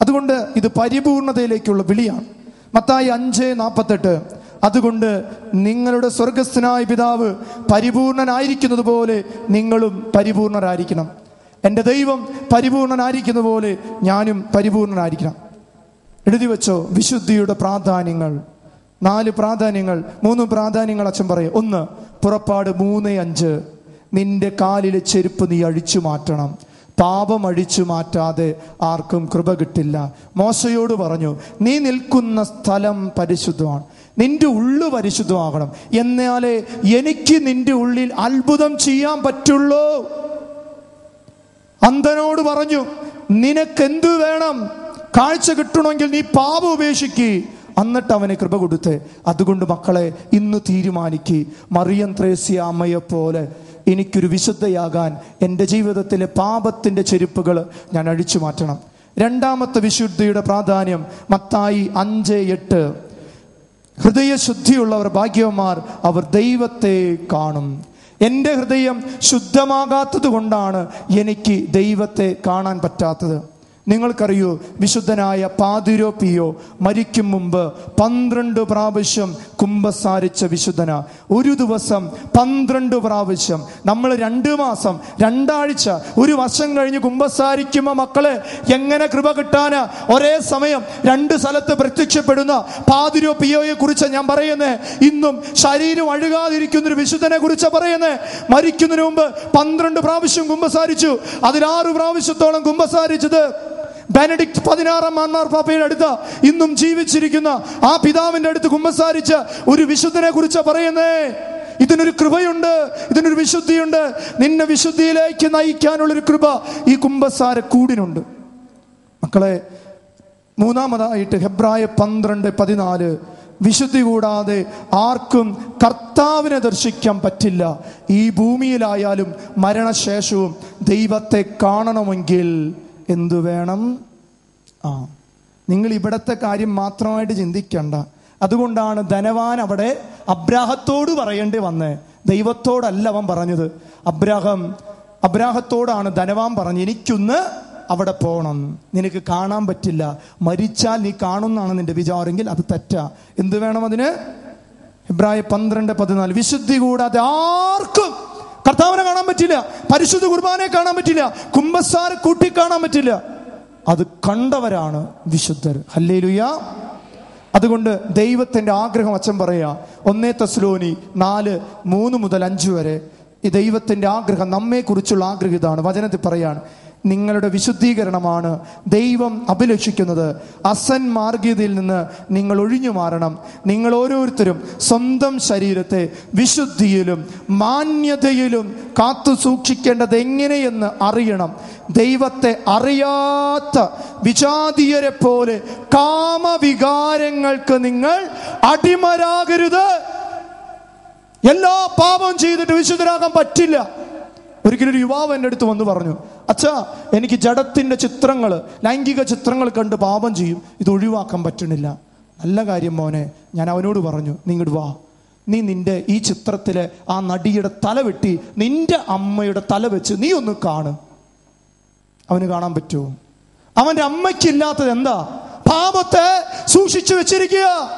അതുകൊണ്ട് ഇത് പരിപൂർണതയിലേക്കുള്ള വിളിയാണ്. മത്തായി അഞ്ച് നാൽപ്പത്തെട്ട് അതുകൊണ്ട് നിങ്ങളുടെ സ്വർഗസ്ഥനായ പിതാവ് പരിപൂർണനായിരിക്കുന്നത് പോലെ നിങ്ങളും പരിപൂർണരായിരിക്കണം. എന്റെ ദൈവം പരിപൂർണനായിരിക്കുന്ന പോലെ ഞാനും പരിപൂർണനായിരിക്കണം. എഴുതി വെച്ചോ വിശുദ്ധിയുടെ പ്രാധാന്യങ്ങൾ. നാല് പ്രാധാന്യങ്ങൾ മൂന്ന് പ്രാധാന്യങ്ങൾ അച്ഛൻ പറയും. ഒന്ന് പുറപ്പാട് മൂന്ന് അഞ്ച് നിന്റെ കാലിലെ ചെരുപ്പ് നീ അഴിച്ചു മാറ്റണം. പാപം അഴിച്ചു മാറ്റാതെ ആർക്കും കൃപ കിട്ടില്ല. മോശയോട് പറഞ്ഞു നീ നിൽക്കുന്ന സ്ഥലം പരിശുദ്ധമാണ്. നിന്റെ ഉള്ളു പരിശുദ്ധമാകണം. എന്നാലേ എനിക്ക് നിന്റെ ഉള്ളിൽ അത്ഭുതം ചെയ്യാൻ പറ്റുള്ളൂ. അന്ധനോട് പറഞ്ഞു നിനക്കെന്തു വേണം? കാഴ്ച കിട്ടണമെങ്കിൽ നീ പാപം ഉപേക്ഷിക്ക്. എന്നിട്ട് അവന് കൃപ കൊടുത്ത് അതുകൊണ്ട് മക്കളെ ഇന്ന് തീരുമാനിക്ക്. മറിയം ത്രേസ്യ അമ്മയെ പോലെ എനിക്കൊരു വിശുദ്ധയാകാൻ എന്റെ ജീവിതത്തിലെ പാപത്തിന്റെ ചെരുപ്പുകൾ ഞാൻ അഴിച്ചു മാറ്റണം. രണ്ടാമത്തെ വിശുദ്ധിയുടെ പ്രാധാന്യം മത്തായി അഞ്ച് എട്ട്. ഹൃദയശുദ്ധിയുള്ളവർ ഭാഗ്യവന്മാർ അവർ ദൈവത്തെ കാണും. എന്റെ ഹൃദയം ശുദ്ധമാകാത്തത് കൊണ്ടാണ് എനിക്ക് ദൈവത്തെ കാണാൻ പറ്റാത്തത്. നിങ്ങൾക്കറിയോ വിശുദ്ധനായ പാതിരോ പിയോ മരിക്കും മുമ്പ് പന്ത്രണ്ട് പ്രാവശ്യം കുംഭസാരിച്ച വിശുദ്ധന. ഒരു ദിവസം പന്ത്രണ്ട് പ്രാവശ്യം. നമ്മൾ രണ്ട് മാസം രണ്ടാഴ്ച ഒരു വർഷം കഴിഞ്ഞ് കുംഭസാരിക്കുമ്പോൾ മക്കളെ എങ്ങനെ കൃപ കിട്ടാന്? ഒരേ സമയം രണ്ട് സ്ഥലത്ത് പ്രത്യക്ഷപ്പെടുന്ന പാതിരോ പിയോയെ കുറിച്ച് ഞാൻ പറയുന്നത് ഇന്നും ശരീരം അഴുകാതിരിക്കുന്ന ഒരു വിശുദ്ധനെ കുറിച്ച് പറയുന്നത് മരിക്കുന്നതിന് മുമ്പ് പന്ത്രണ്ട് പ്രാവശ്യം കുംഭസാരിച്ചു. അതിൽ ആറ് പ്രാവശ്യത്തോളം കുംഭസാരിച്ചത് ബെനഡിക്ട് പതിനാറാം പാപ്പയുടെ അടുത്ത് ഇന്നും ജീവിച്ചിരിക്കുന്ന ആ പിതാവിന്റെ അടുത്ത് കുമ്പസാരിച്ച് ഒരു വിശുദ്ധനെ കുറിച്ച് പറയുന്നേ ഇതിനൊരു കൃപയുണ്ട് ഇതിനൊരു വിശുദ്ധിയുണ്ട്. നിന്നെ വിശുദ്ധിയിലേക്ക് നയിക്കാനുള്ളൊരു കൃപ ഈ കുംഭസാര കൂടിനുണ്ട് മക്കളെ മൂന്നാമതായിട്ട് ഹെബ്രായ പന്ത്രണ്ട് പതിനാല് വിശുദ്ധി കൂടാതെ ആർക്കും കർത്താവിനെ ദർശിക്കാൻ പറ്റില്ല. ഈ ഭൂമിയിലായാലും മരണശേഷവും ദൈവത്തെ കാണണമെങ്കിൽ എന്തു വേണം? ആ. നിങ്ങൾ ഇവിടത്തെ കാര്യം മാത്രമായിട്ട് ചിന്തിക്കണ്ട. അതുകൊണ്ടാണ് ധനവാൻ അവിടെ അബ്രാഹത്തോട് പറയേണ്ടി വന്നേ. ദൈവത്തോടല്ല അവൻ പറഞ്ഞത്. അബ്രാഹം അബ്രാഹത്തോടാണ് ധനവാൻ പറഞ്ഞു എനിക്കൊന്ന് അവിടെ പോകണം നിനക്ക് കാണാൻ പറ്റില്ല. മരിച്ചാൽ നീ കാണുന്നാണ് നിന്റെ വിചാരമെങ്കിൽ അത് തെറ്റാ. എന്ത് വേണം അതിന്? ഇബ്രാഹിം പന്ത്രണ്ട് പതിനാല്. വിശുദ്ധി കൂടാതെ ആർക്കും കർത്താവിനെ കാണാൻ പറ്റില്ല. പരിശുദ്ധ കുർബാനയെ കാണാൻ പറ്റില്ല. കുംഭസാര കൂട്ടി കാണാൻ പറ്റില്ല. അത് കണ്ടവരാണ് വിശുദ്ധർ. ഹല്ലേലുയ. അതുകൊണ്ട് ദൈവത്തിന്റെ ആഗ്രഹം അച്ഛൻ പറയുക ഒന്നേ തസ്ലോനി നാല് മൂന്ന് മുതൽ അഞ്ച് വരെ. ഈ ദൈവത്തിന്റെ ആഗ്രഹം നമ്മെക്കുറിച്ചുള്ള ആഗ്രഹം ഇതാണ്. വചനത്തിൽ പറയാണ് നിങ്ങളുടെ വിശുദ്ധീകരണമാണ് ദൈവം അഭിലഷിക്കുന്നത്. അസന്മാർഗീയതയിൽ നിന്ന് നിങ്ങൾ ഒഴിഞ്ഞു മാറണം. നിങ്ങൾ ഓരോരുത്തരും സ്വന്തം ശരീരത്തെ വിശുദ്ധിയിലും മാന്യതയിലും കാത്തു സൂക്ഷിക്കേണ്ടത് എങ്ങനെയെന്ന് അറിയണം. ദൈവത്തെ അറിയാത്ത വിജാതീയരെ പോലെ കാമവികാരങ്ങൾക്ക് നിങ്ങൾ അടിമരാകരുത്. എല്ലാ പാപം ചെയ്തിട്ട് വിശുദ്ധരാകാൻ പറ്റില്ല. ഒരിക്കലും ഒരു യുവാവ് എന്റെ അടുത്ത് വന്ന് പറഞ്ഞു അച്ഛാ എനിക്ക് ജഡത്തിന്റെ ചിത്രങ്ങൾ ലൈംഗിക ചിത്രങ്ങൾ കണ്ട് പാപം ചെയ്യും. ഇത് ഒഴിവാക്കാൻ പറ്റണില്ല. നല്ല കാര്യം മോനെ ഞാൻ അവനോട് പറഞ്ഞു നീ ഇങ്ങോട്ട് വാ. നീ നിന്റെ ഈ ചിത്രത്തിലെ ആ നടിയുടെ തല വെട്ടി നിന്റെ അമ്മയുടെ തല വെച്ച് നീ ഒന്ന് കാണു. അവന് കാണാൻ പറ്റുമോ? അവന്റെ അമ്മയ്ക്കില്ലാത്തത് എന്താ? പാപത്തെ സൂക്ഷിച്ചു വെച്ചിരിക്കുക.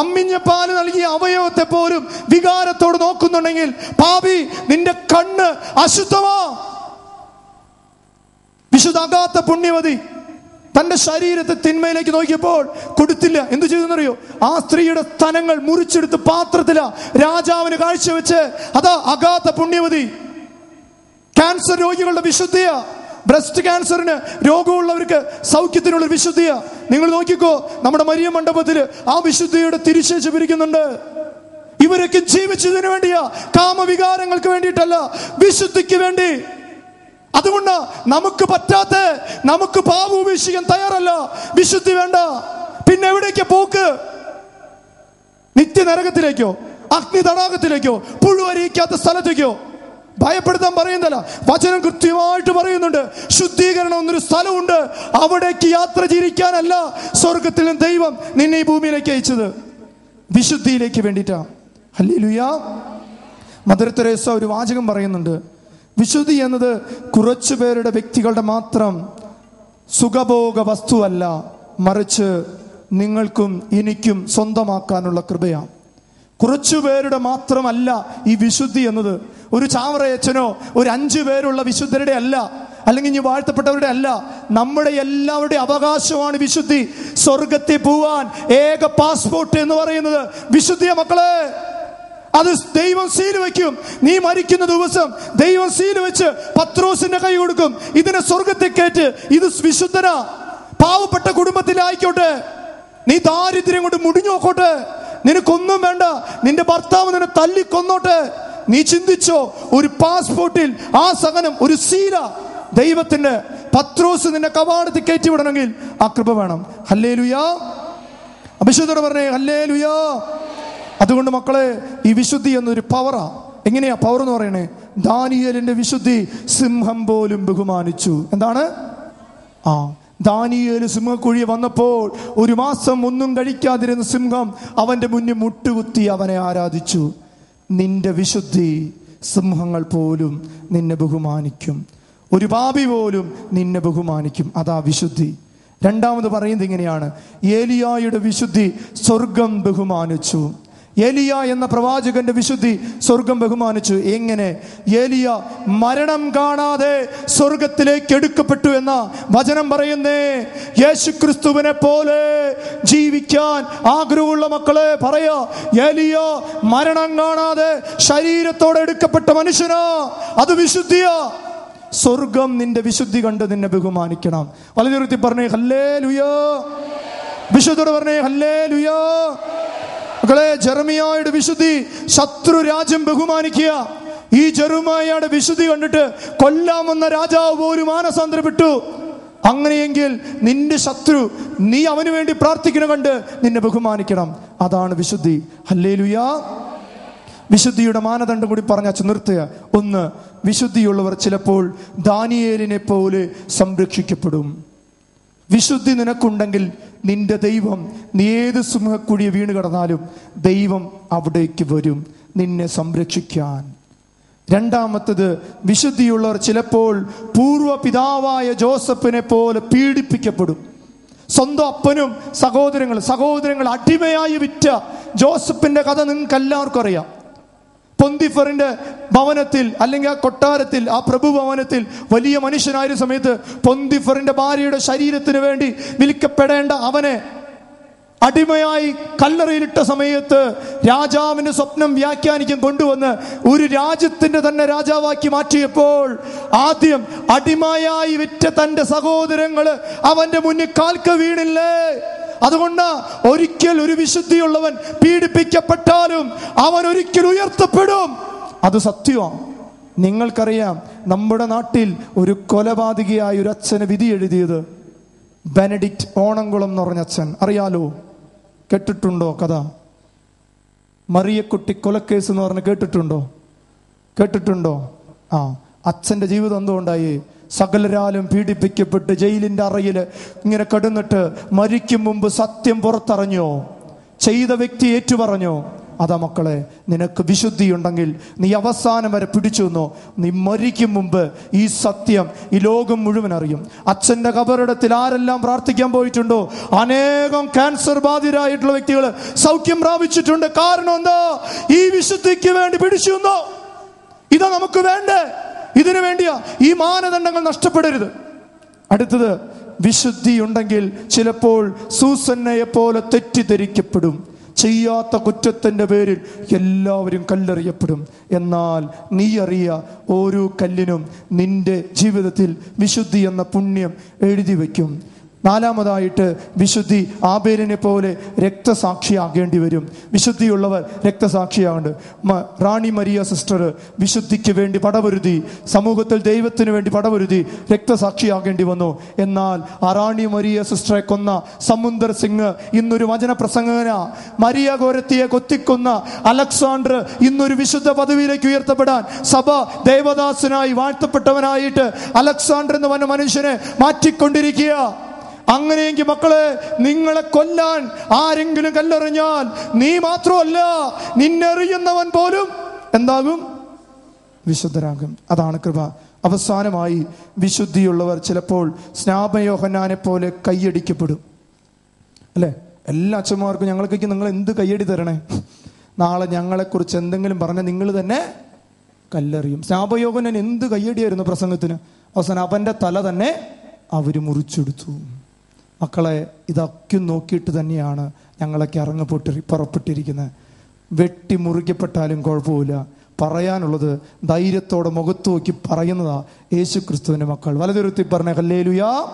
അമ്മിഞ്ഞ പാൽ നൽകിയ അവയവത്തെ പോലും വികാരത്തോട് നോക്കുന്നുണ്ടെങ്കിൽ പാപി നിന്റെ കണ്ണ് അശുദ്ധമാ. വിശുദ്ധാകാത്ത പുണ്യവതി തന്റെ ശരീരത്തെ തിന്മയിലേക്ക് നോക്കിയപ്പോൾ കൊടുത്തില്ല. എന്തു ചെയ്തെന്നറിയോ? ആ സ്ത്രീയുടെ സ്ഥലങ്ങൾ മുറിച്ചെടുത്ത് പാത്രത്തില രാജാവിന് കാഴ്ചവെച്ച്. അതാ അഗാത്ത പുണ്യവതി ക്യാൻസർ രോഗികളുടെ വിശുദ്ധിയ. ബ്രസ്റ്റ് ക്യാൻസറിന് രോഗമുള്ളവർക്ക് സൗഖ്യത്തിനുള്ള വിശുദ്ധിയ. നിങ്ങൾ നോക്കിക്കോ നമ്മുടെ മരിയ മണ്ഡപത്തിൽ ആ വിശുദ്ധിയുടെ തിരിച്ചേച്ച് പിരിക്കുന്നുണ്ട് ഇവരൊക്കെ ജീവിച്ചതിന് വേണ്ടിയാ കാമവികാരങ്ങൾക്ക് വേണ്ടിയിട്ടല്ല വിശുദ്ധിക്ക് വേണ്ടി. അതുകൊണ്ട് നമുക്ക് പറ്റാത്ത നമുക്ക് പാപം ഉപേക്ഷിക്കാൻ തയ്യാറല്ല വിശുദ്ധി വേണ്ട. പിന്നെ എവിടേക്ക് പോക്ക്? നിത്യനരകത്തിലേക്കോ അഗ്നി തടാകത്തിലേക്കോ പുഴുവരിക്കാത്ത സ്ഥലത്തേക്കോ. ഭയപ്പെടുത്താൻ പറയുന്നില്ല വചനം കൃത്യമായിട്ട് പറയുന്നുണ്ട്. ശുദ്ധീകരണം എന്നൊരു സ്ഥലമുണ്ട്. അവിടേക്ക് യാത്ര ചെയ്യിക്കാനല്ല സ്വർഗത്തിൽ ദൈവം നിന്നെ ഈ ഭൂമിയിലേക്ക് അയച്ചത്. വിശുദ്ധിയിലേക്ക് വേണ്ടിയിട്ടാ. അല്ലേ ലുയാ മദർ തെരേസ ഒരു വാചകം പറയുന്നുണ്ട്. വിശുദ്ധി എന്നത് കുറച്ചു പേരുടെ വ്യക്തികളുടെ മാത്രം സുഖഭോഗ വസ്തുവല്ല. മറിച്ച് നിങ്ങൾക്കും എനിക്കും സ്വന്തമാക്കാനുള്ള കൃപയാണ്. കുറച്ചു പേരുടെ മാത്രമല്ല ഈ വിശുദ്ധി എന്നത്. ഒരു ചാവറയച്ചനോ ഒരു അഞ്ചു പേരുള്ള വിശുദ്ധരുടെ അല്ല അല്ലെങ്കിൽ ഇനി വാഴ്ത്തപ്പെട്ടവരുടെ അല്ല. നമ്മുടെ എല്ലാവരുടെ അവകാശമാണ് വിശുദ്ധി. സ്വർഗത്തിൽ പോവാൻ ഏക പാസ്പോർട്ട് എന്ന് പറയുന്നത് വിശുദ്ധിയ മക്കളെ. അത് ദൈവം സീൽ വയ്ക്കും നീ മരിക്കുന്ന ദിവസം ദൈവം സീൽ വെച്ച് പത്രോസിന്റെ കൈ കൊടുക്കും. ഇതിനെ സ്വർഗത്തിൽ കയറ്റ്. ഇത് വിശുദ്ധന. പാവപ്പെട്ട കുടുംബത്തിലായിക്കോട്ടെ. നീ ദാരിദ്ര്യം കൊണ്ട് മുടിഞ്ഞു നോക്കോട്ടെ. നിനക്കൊന്നും വേണ്ട. നിന്റെ ഭർത്താവ് നിന്നെ തല്ലിക്കൊന്നോട്ടെ നീ ചിന്തിച്ചോ ഒരു പാസ്പോർട്ടിൽ ആ സഹനം ഒരു സീല ദൈവത്തിന്റെ പത്രോസ് നിന്നെ കവാടത്തിൽ കയറ്റി വിടണമെങ്കിൽ ആ കൃപ വേണം. ഹല്ലേ ലുയാ അഭിഷേകത്തോട് പറഞ്ഞേ ഹല്ലേ ലുയാ അതുകൊണ്ട് മക്കളെ ഈ വിശുദ്ധി എന്നൊരു പവറാ എങ്ങനെയാ പവർ എന്ന് പറയണേ? ദാനിയലിന്റെ വിശുദ്ധി സിംഹം പോലും ബഹുമാനിച്ചു. എന്താണ്? ആ ദാനിയേൽ സിംഹക്കുഴി വന്നപ്പോൾ ഒരു മാസം ഒന്നും കഴിക്കാതിരുന്ന സിംഹം അവന്റെ മുന്നിൽ മുട്ടുകുത്തി അവനെ ആരാധിച്ചു. നിന്റെ വിശുദ്ധി സിംഹങ്ങൾ പോലും നിന്നെ ബഹുമാനിക്കും. ഒരു പാപി പോലും നിന്നെ ബഹുമാനിക്കും. അതാ വിശുദ്ധി. രണ്ടാമത് പറയുന്നത് ഇങ്ങനെയാണ്. ഏലിയായുടെ വിശുദ്ധി സ്വർഗം ബഹുമാനിച്ചു. ഏലിയ എന്ന പ്രവാചകന്റെ വിശുദ്ധി സ്വർഗം ബഹുമാനിച്ചു. എങ്ങനെ? ഏലിയ മരണം കാണാതെ സ്വർഗത്തിലേക്ക് എടുക്കപ്പെട്ടു എന്ന വചനം പറയുന്നേ യേശു ക്രിസ്തുവിനെ പോലെ ജീവിക്കാൻ ആഗ്രഹമുള്ള മക്കളെ പറയാ ഏലിയ മരണം കാണാതെ ശരീരത്തോടെ എടുക്കപ്പെട്ട മനുഷ്യനോ അത് വിശുദ്ധിയാ. സ്വർഗം നിന്റെ വിശുദ്ധി കണ്ട് നിന്നെ ബഹുമാനിക്കണം. വളരെ പറഞ്ഞേ ഹല്ലേ ലുയോ വിശുദ്ധോട് പറഞ്ഞേ ഹല്ലേ ലുയോ മക്കളെ ജെറമിയായുടെ വിശുദ്ധി ശത്രു രാജ്യം ബഹുമാനിക്കുക. ഈ ജെറുമായയുടെ വിശുദ്ധി കണ്ടിട്ട് കൊല്ലാമെന്ന രാജാവ് ഒരു മാനസാന്തരപ്പെട്ടു അങ്ങനെയെങ്കിൽ നിന്റെ ശത്രു നീ അവന് വേണ്ടി പ്രാർത്ഥിക്കണം കണ്ട് നിന്നെ ബഹുമാനിക്കണം. അതാണ് വിശുദ്ധി. ഹല്ലേലുയാ. വിശുദ്ധിയുടെ മാനദണ്ഡം കൂടി പറഞ്ഞ നിർത്തുക. ഒന്ന് വിശുദ്ധിയുള്ളവർ ചിലപ്പോൾ ദാനിയേലിനെ പോലെ സംരക്ഷിക്കപ്പെടും. വിശുദ്ധി നിനക്കുണ്ടെങ്കിൽ നിന്റെ ദൈവം നീ ഏത് സിംഹക്കുഴിയെ വീണ് കിടന്നാലും ദൈവം അവിടേക്ക് വരും. നിന്നെ സംരക്ഷിക്കാൻ. രണ്ടാമത്തത് വിശുദ്ധിയുള്ളവർ ചിലപ്പോൾ പൂർവ പിതാവായ ജോസഫിനെ പോലെ പീഡിപ്പിക്കപ്പെടും. സ്വന്തം അപ്പനും സഹോദരങ്ങൾ സഹോദരങ്ങൾ അടിമയായി വിറ്റ ജോസഫിന്റെ കഥ നിങ്ങൾക്ക് എല്ലാവർക്കും അറിയാം. പൊന്തിഫറിന്റെ ഭവനത്തിൽ അല്ലെങ്കിൽ ആ കൊട്ടാരത്തിൽ ആ പ്രഭു ഭവനത്തിൽ വലിയ മനുഷ്യനായ സമയത്ത് പൊന്തിഫറിന്റെ ഭാര്യയുടെ ശരീരത്തിന് വേണ്ടി വിൽക്കപ്പെടേണ്ട അവനെ അടിമയായി കല്ലറയിലിട്ട സമയത്ത് രാജാവിന്റെ സ്വപ്നം വ്യാഖ്യാനിക്കും കൊണ്ടുവന്ന് ഒരു രാജ്യത്തിന്റെ തന്നെ രാജാവാക്കി മാറ്റിയപ്പോൾ ആദ്യം അടിമയായി വിറ്റ തന്റെ സഹോദരങ്ങൾ അവന്റെ മുന്നിൽ കാൽക്ക് വീണില്ലേ? അതുകൊണ്ട് ഒരിക്കൽ ഒരു വിശുദ്ധിയുള്ളവൻ പീഡിപ്പിക്കപ്പെട്ടാലും അവൻ ഒരിക്കൽ ഉയർത്തപ്പെടും. അത് സത്യമാണ് നിങ്ങൾക്കറിയാം നമ്മുടെ നാട്ടിൽ ഒരു കൊലപാതകിയായ ഒരു അച്ഛന് വിധി എഴുതിയത് ബെനഡിക്റ്റ് ഓണംകുളം എന്ന് പറഞ്ഞ അച്ഛൻ. അറിയാലോ? കേട്ടിട്ടുണ്ടോ കഥ? മറിയക്കുട്ടി കൊലക്കേസ് എന്ന് പറഞ്ഞ് കേട്ടിട്ടുണ്ടോ? കേട്ടിട്ടുണ്ടോ? ആ അച്ഛന്റെ ജീവിതം എന്തുകൊണ്ടായി? സകലരാലും പീഡിപ്പിക്കപ്പെട്ട് ജയിലിന്റെ അറയിൽ ഇങ്ങനെ കടന്നിട്ട് മരിക്കും മുമ്പ് സത്യം പുറത്തറിഞ്ഞോ? ചെയ്ത വ്യക്തി ഏറ്റുപറഞ്ഞോ? അതാ മക്കളെ നിനക്ക് വിശുദ്ധിയുണ്ടെങ്കിൽ നീ അവസാനം വരെ പിടിച്ചു നിന്നോ? നീ മരിക്കും മുമ്പ് ഈ സത്യം ഈ ലോകം മുഴുവൻ അറിയും. അച്ഛന്റെ കബറിടത്തിൽ ആരെല്ലാം പ്രാർത്ഥിക്കാൻ പോയിട്ടുണ്ടോ? അനേകം ക്യാൻസർ ബാധിതരായിട്ടുള്ള വ്യക്തികൾ സൗഖ്യം പ്രാപിച്ചിട്ടുണ്ട്. കാരണം എന്തോ? ഈ വിശുദ്ധിക്ക് വേണ്ടി പിടിച്ചു നിന്നോ? ഇതാ നമുക്ക് വേണ്ടേ? ഇതിനു വേണ്ടിയാ ഈ മാനദണ്ഡങ്ങൾ നഷ്ടപ്പെടരുത്. അടുത്തത് വിശുദ്ധി ഉണ്ടെങ്കിൽ ചിലപ്പോൾ സൂസന്നയെ പോലെ തെറ്റിദ്ധരിക്കപ്പെടും. ചെയ്യാത്ത കുറ്റത്തിന്റെ പേരിൽ എല്ലാവരും കല്ലെറിയപ്പെടും. എന്നാൽ നീ അറിയ ഓരോ കല്ലിനും നിന്റെ ജീവിതത്തിൽ വിശുദ്ധി എന്ന പുണ്യം എഴുതി വയ്ക്കും. നാലാമതായിട്ട് വിശുദ്ധി ആബേലിനെ പോലെ രക്തസാക്ഷിയാകേണ്ടി വരും. വിശുദ്ധിയുള്ളവർ രക്തസാക്ഷിയാകുന്നുണ്ട് റാണി മരിയ സിസ്റ്റർ വിശുദ്ധിക്ക് വേണ്ടി പടവരുതി സമൂഹത്തിൽ ദൈവത്തിന് വേണ്ടി പടവരുതി രക്തസാക്ഷിയാകേണ്ടി വന്നു. എന്നാൽ ആ റാണി മരിയ സിസ്റ്ററെ കൊന്ന സമുന്ദർ സിംഗ് ഇന്നൊരു വചന പ്രസംഗന മരിയ ഗോരത്തിയെ കൊത്തിക്കൊന്ന അലക്സാണ്ടർ ഇന്നൊരു വിശുദ്ധ പദവിയിലേക്ക് ഉയർത്തപ്പെടാൻ സഭ ദേവദാസനായി വാഴ്ത്തപ്പെട്ടവനായിട്ട് അലക്സാണ്ടർ എന്ന് പറഞ്ഞ മനുഷ്യനെ മാറ്റിക്കൊണ്ടിരിക്കുക അങ്ങനെയെങ്കിൽ മക്കളെ നിങ്ങളെ കൊല്ലാൻ ആരെങ്കിലും കല്ലെറിഞ്ഞാൽ നീ മാത്രമല്ല നിന്നെറിയുന്നവൻ പോലും എന്താകും? വിശുദ്ധരാകും. അതാണ് കൃപ. അവസാനമായി വിശുദ്ധിയുള്ളവർ ചിലപ്പോൾ സ്നാപയോഹനാനെ പോലെ കൈയടിക്കപ്പെടും. അല്ലേ? എല്ലാ അച്ഛന്മാർക്കും ഞങ്ങൾക്കൊക്കെ നിങ്ങൾ എന്ത് കയ്യടി തരണേ? നാളെ ഞങ്ങളെക്കുറിച്ച് എന്തെങ്കിലും പറഞ്ഞ നിങ്ങൾ തന്നെ കല്ലെറിയും. സ്നാപയോഗനൻ എന്ത് കയ്യടിയായിരുന്നു പ്രസംഗത്തിന്? അവസാനം അവന്റെ തല തന്നെ അവർ മുറിച്ചെടുത്തു. മക്കളെ ഇതൊക്കെ നോക്കിയിട്ട് തന്നെയാണ് ഞങ്ങളൊക്കെ ഇറങ്ങപ്പെട്ടി പുറപ്പെട്ടിരിക്കുന്നത്. വെട്ടി മുറിക്കപ്പെട്ടാലും കുഴപ്പമില്ല. പറയാനുള്ളത് ധൈര്യത്തോടെ മുഖത്ത് നോക്കി പറയുന്നതാ യേശു ക്രിസ്തുവിന്റെ മക്കൾ. വലതുരുത്തി പറഞ്ഞ ഹല്ലേലുയാ.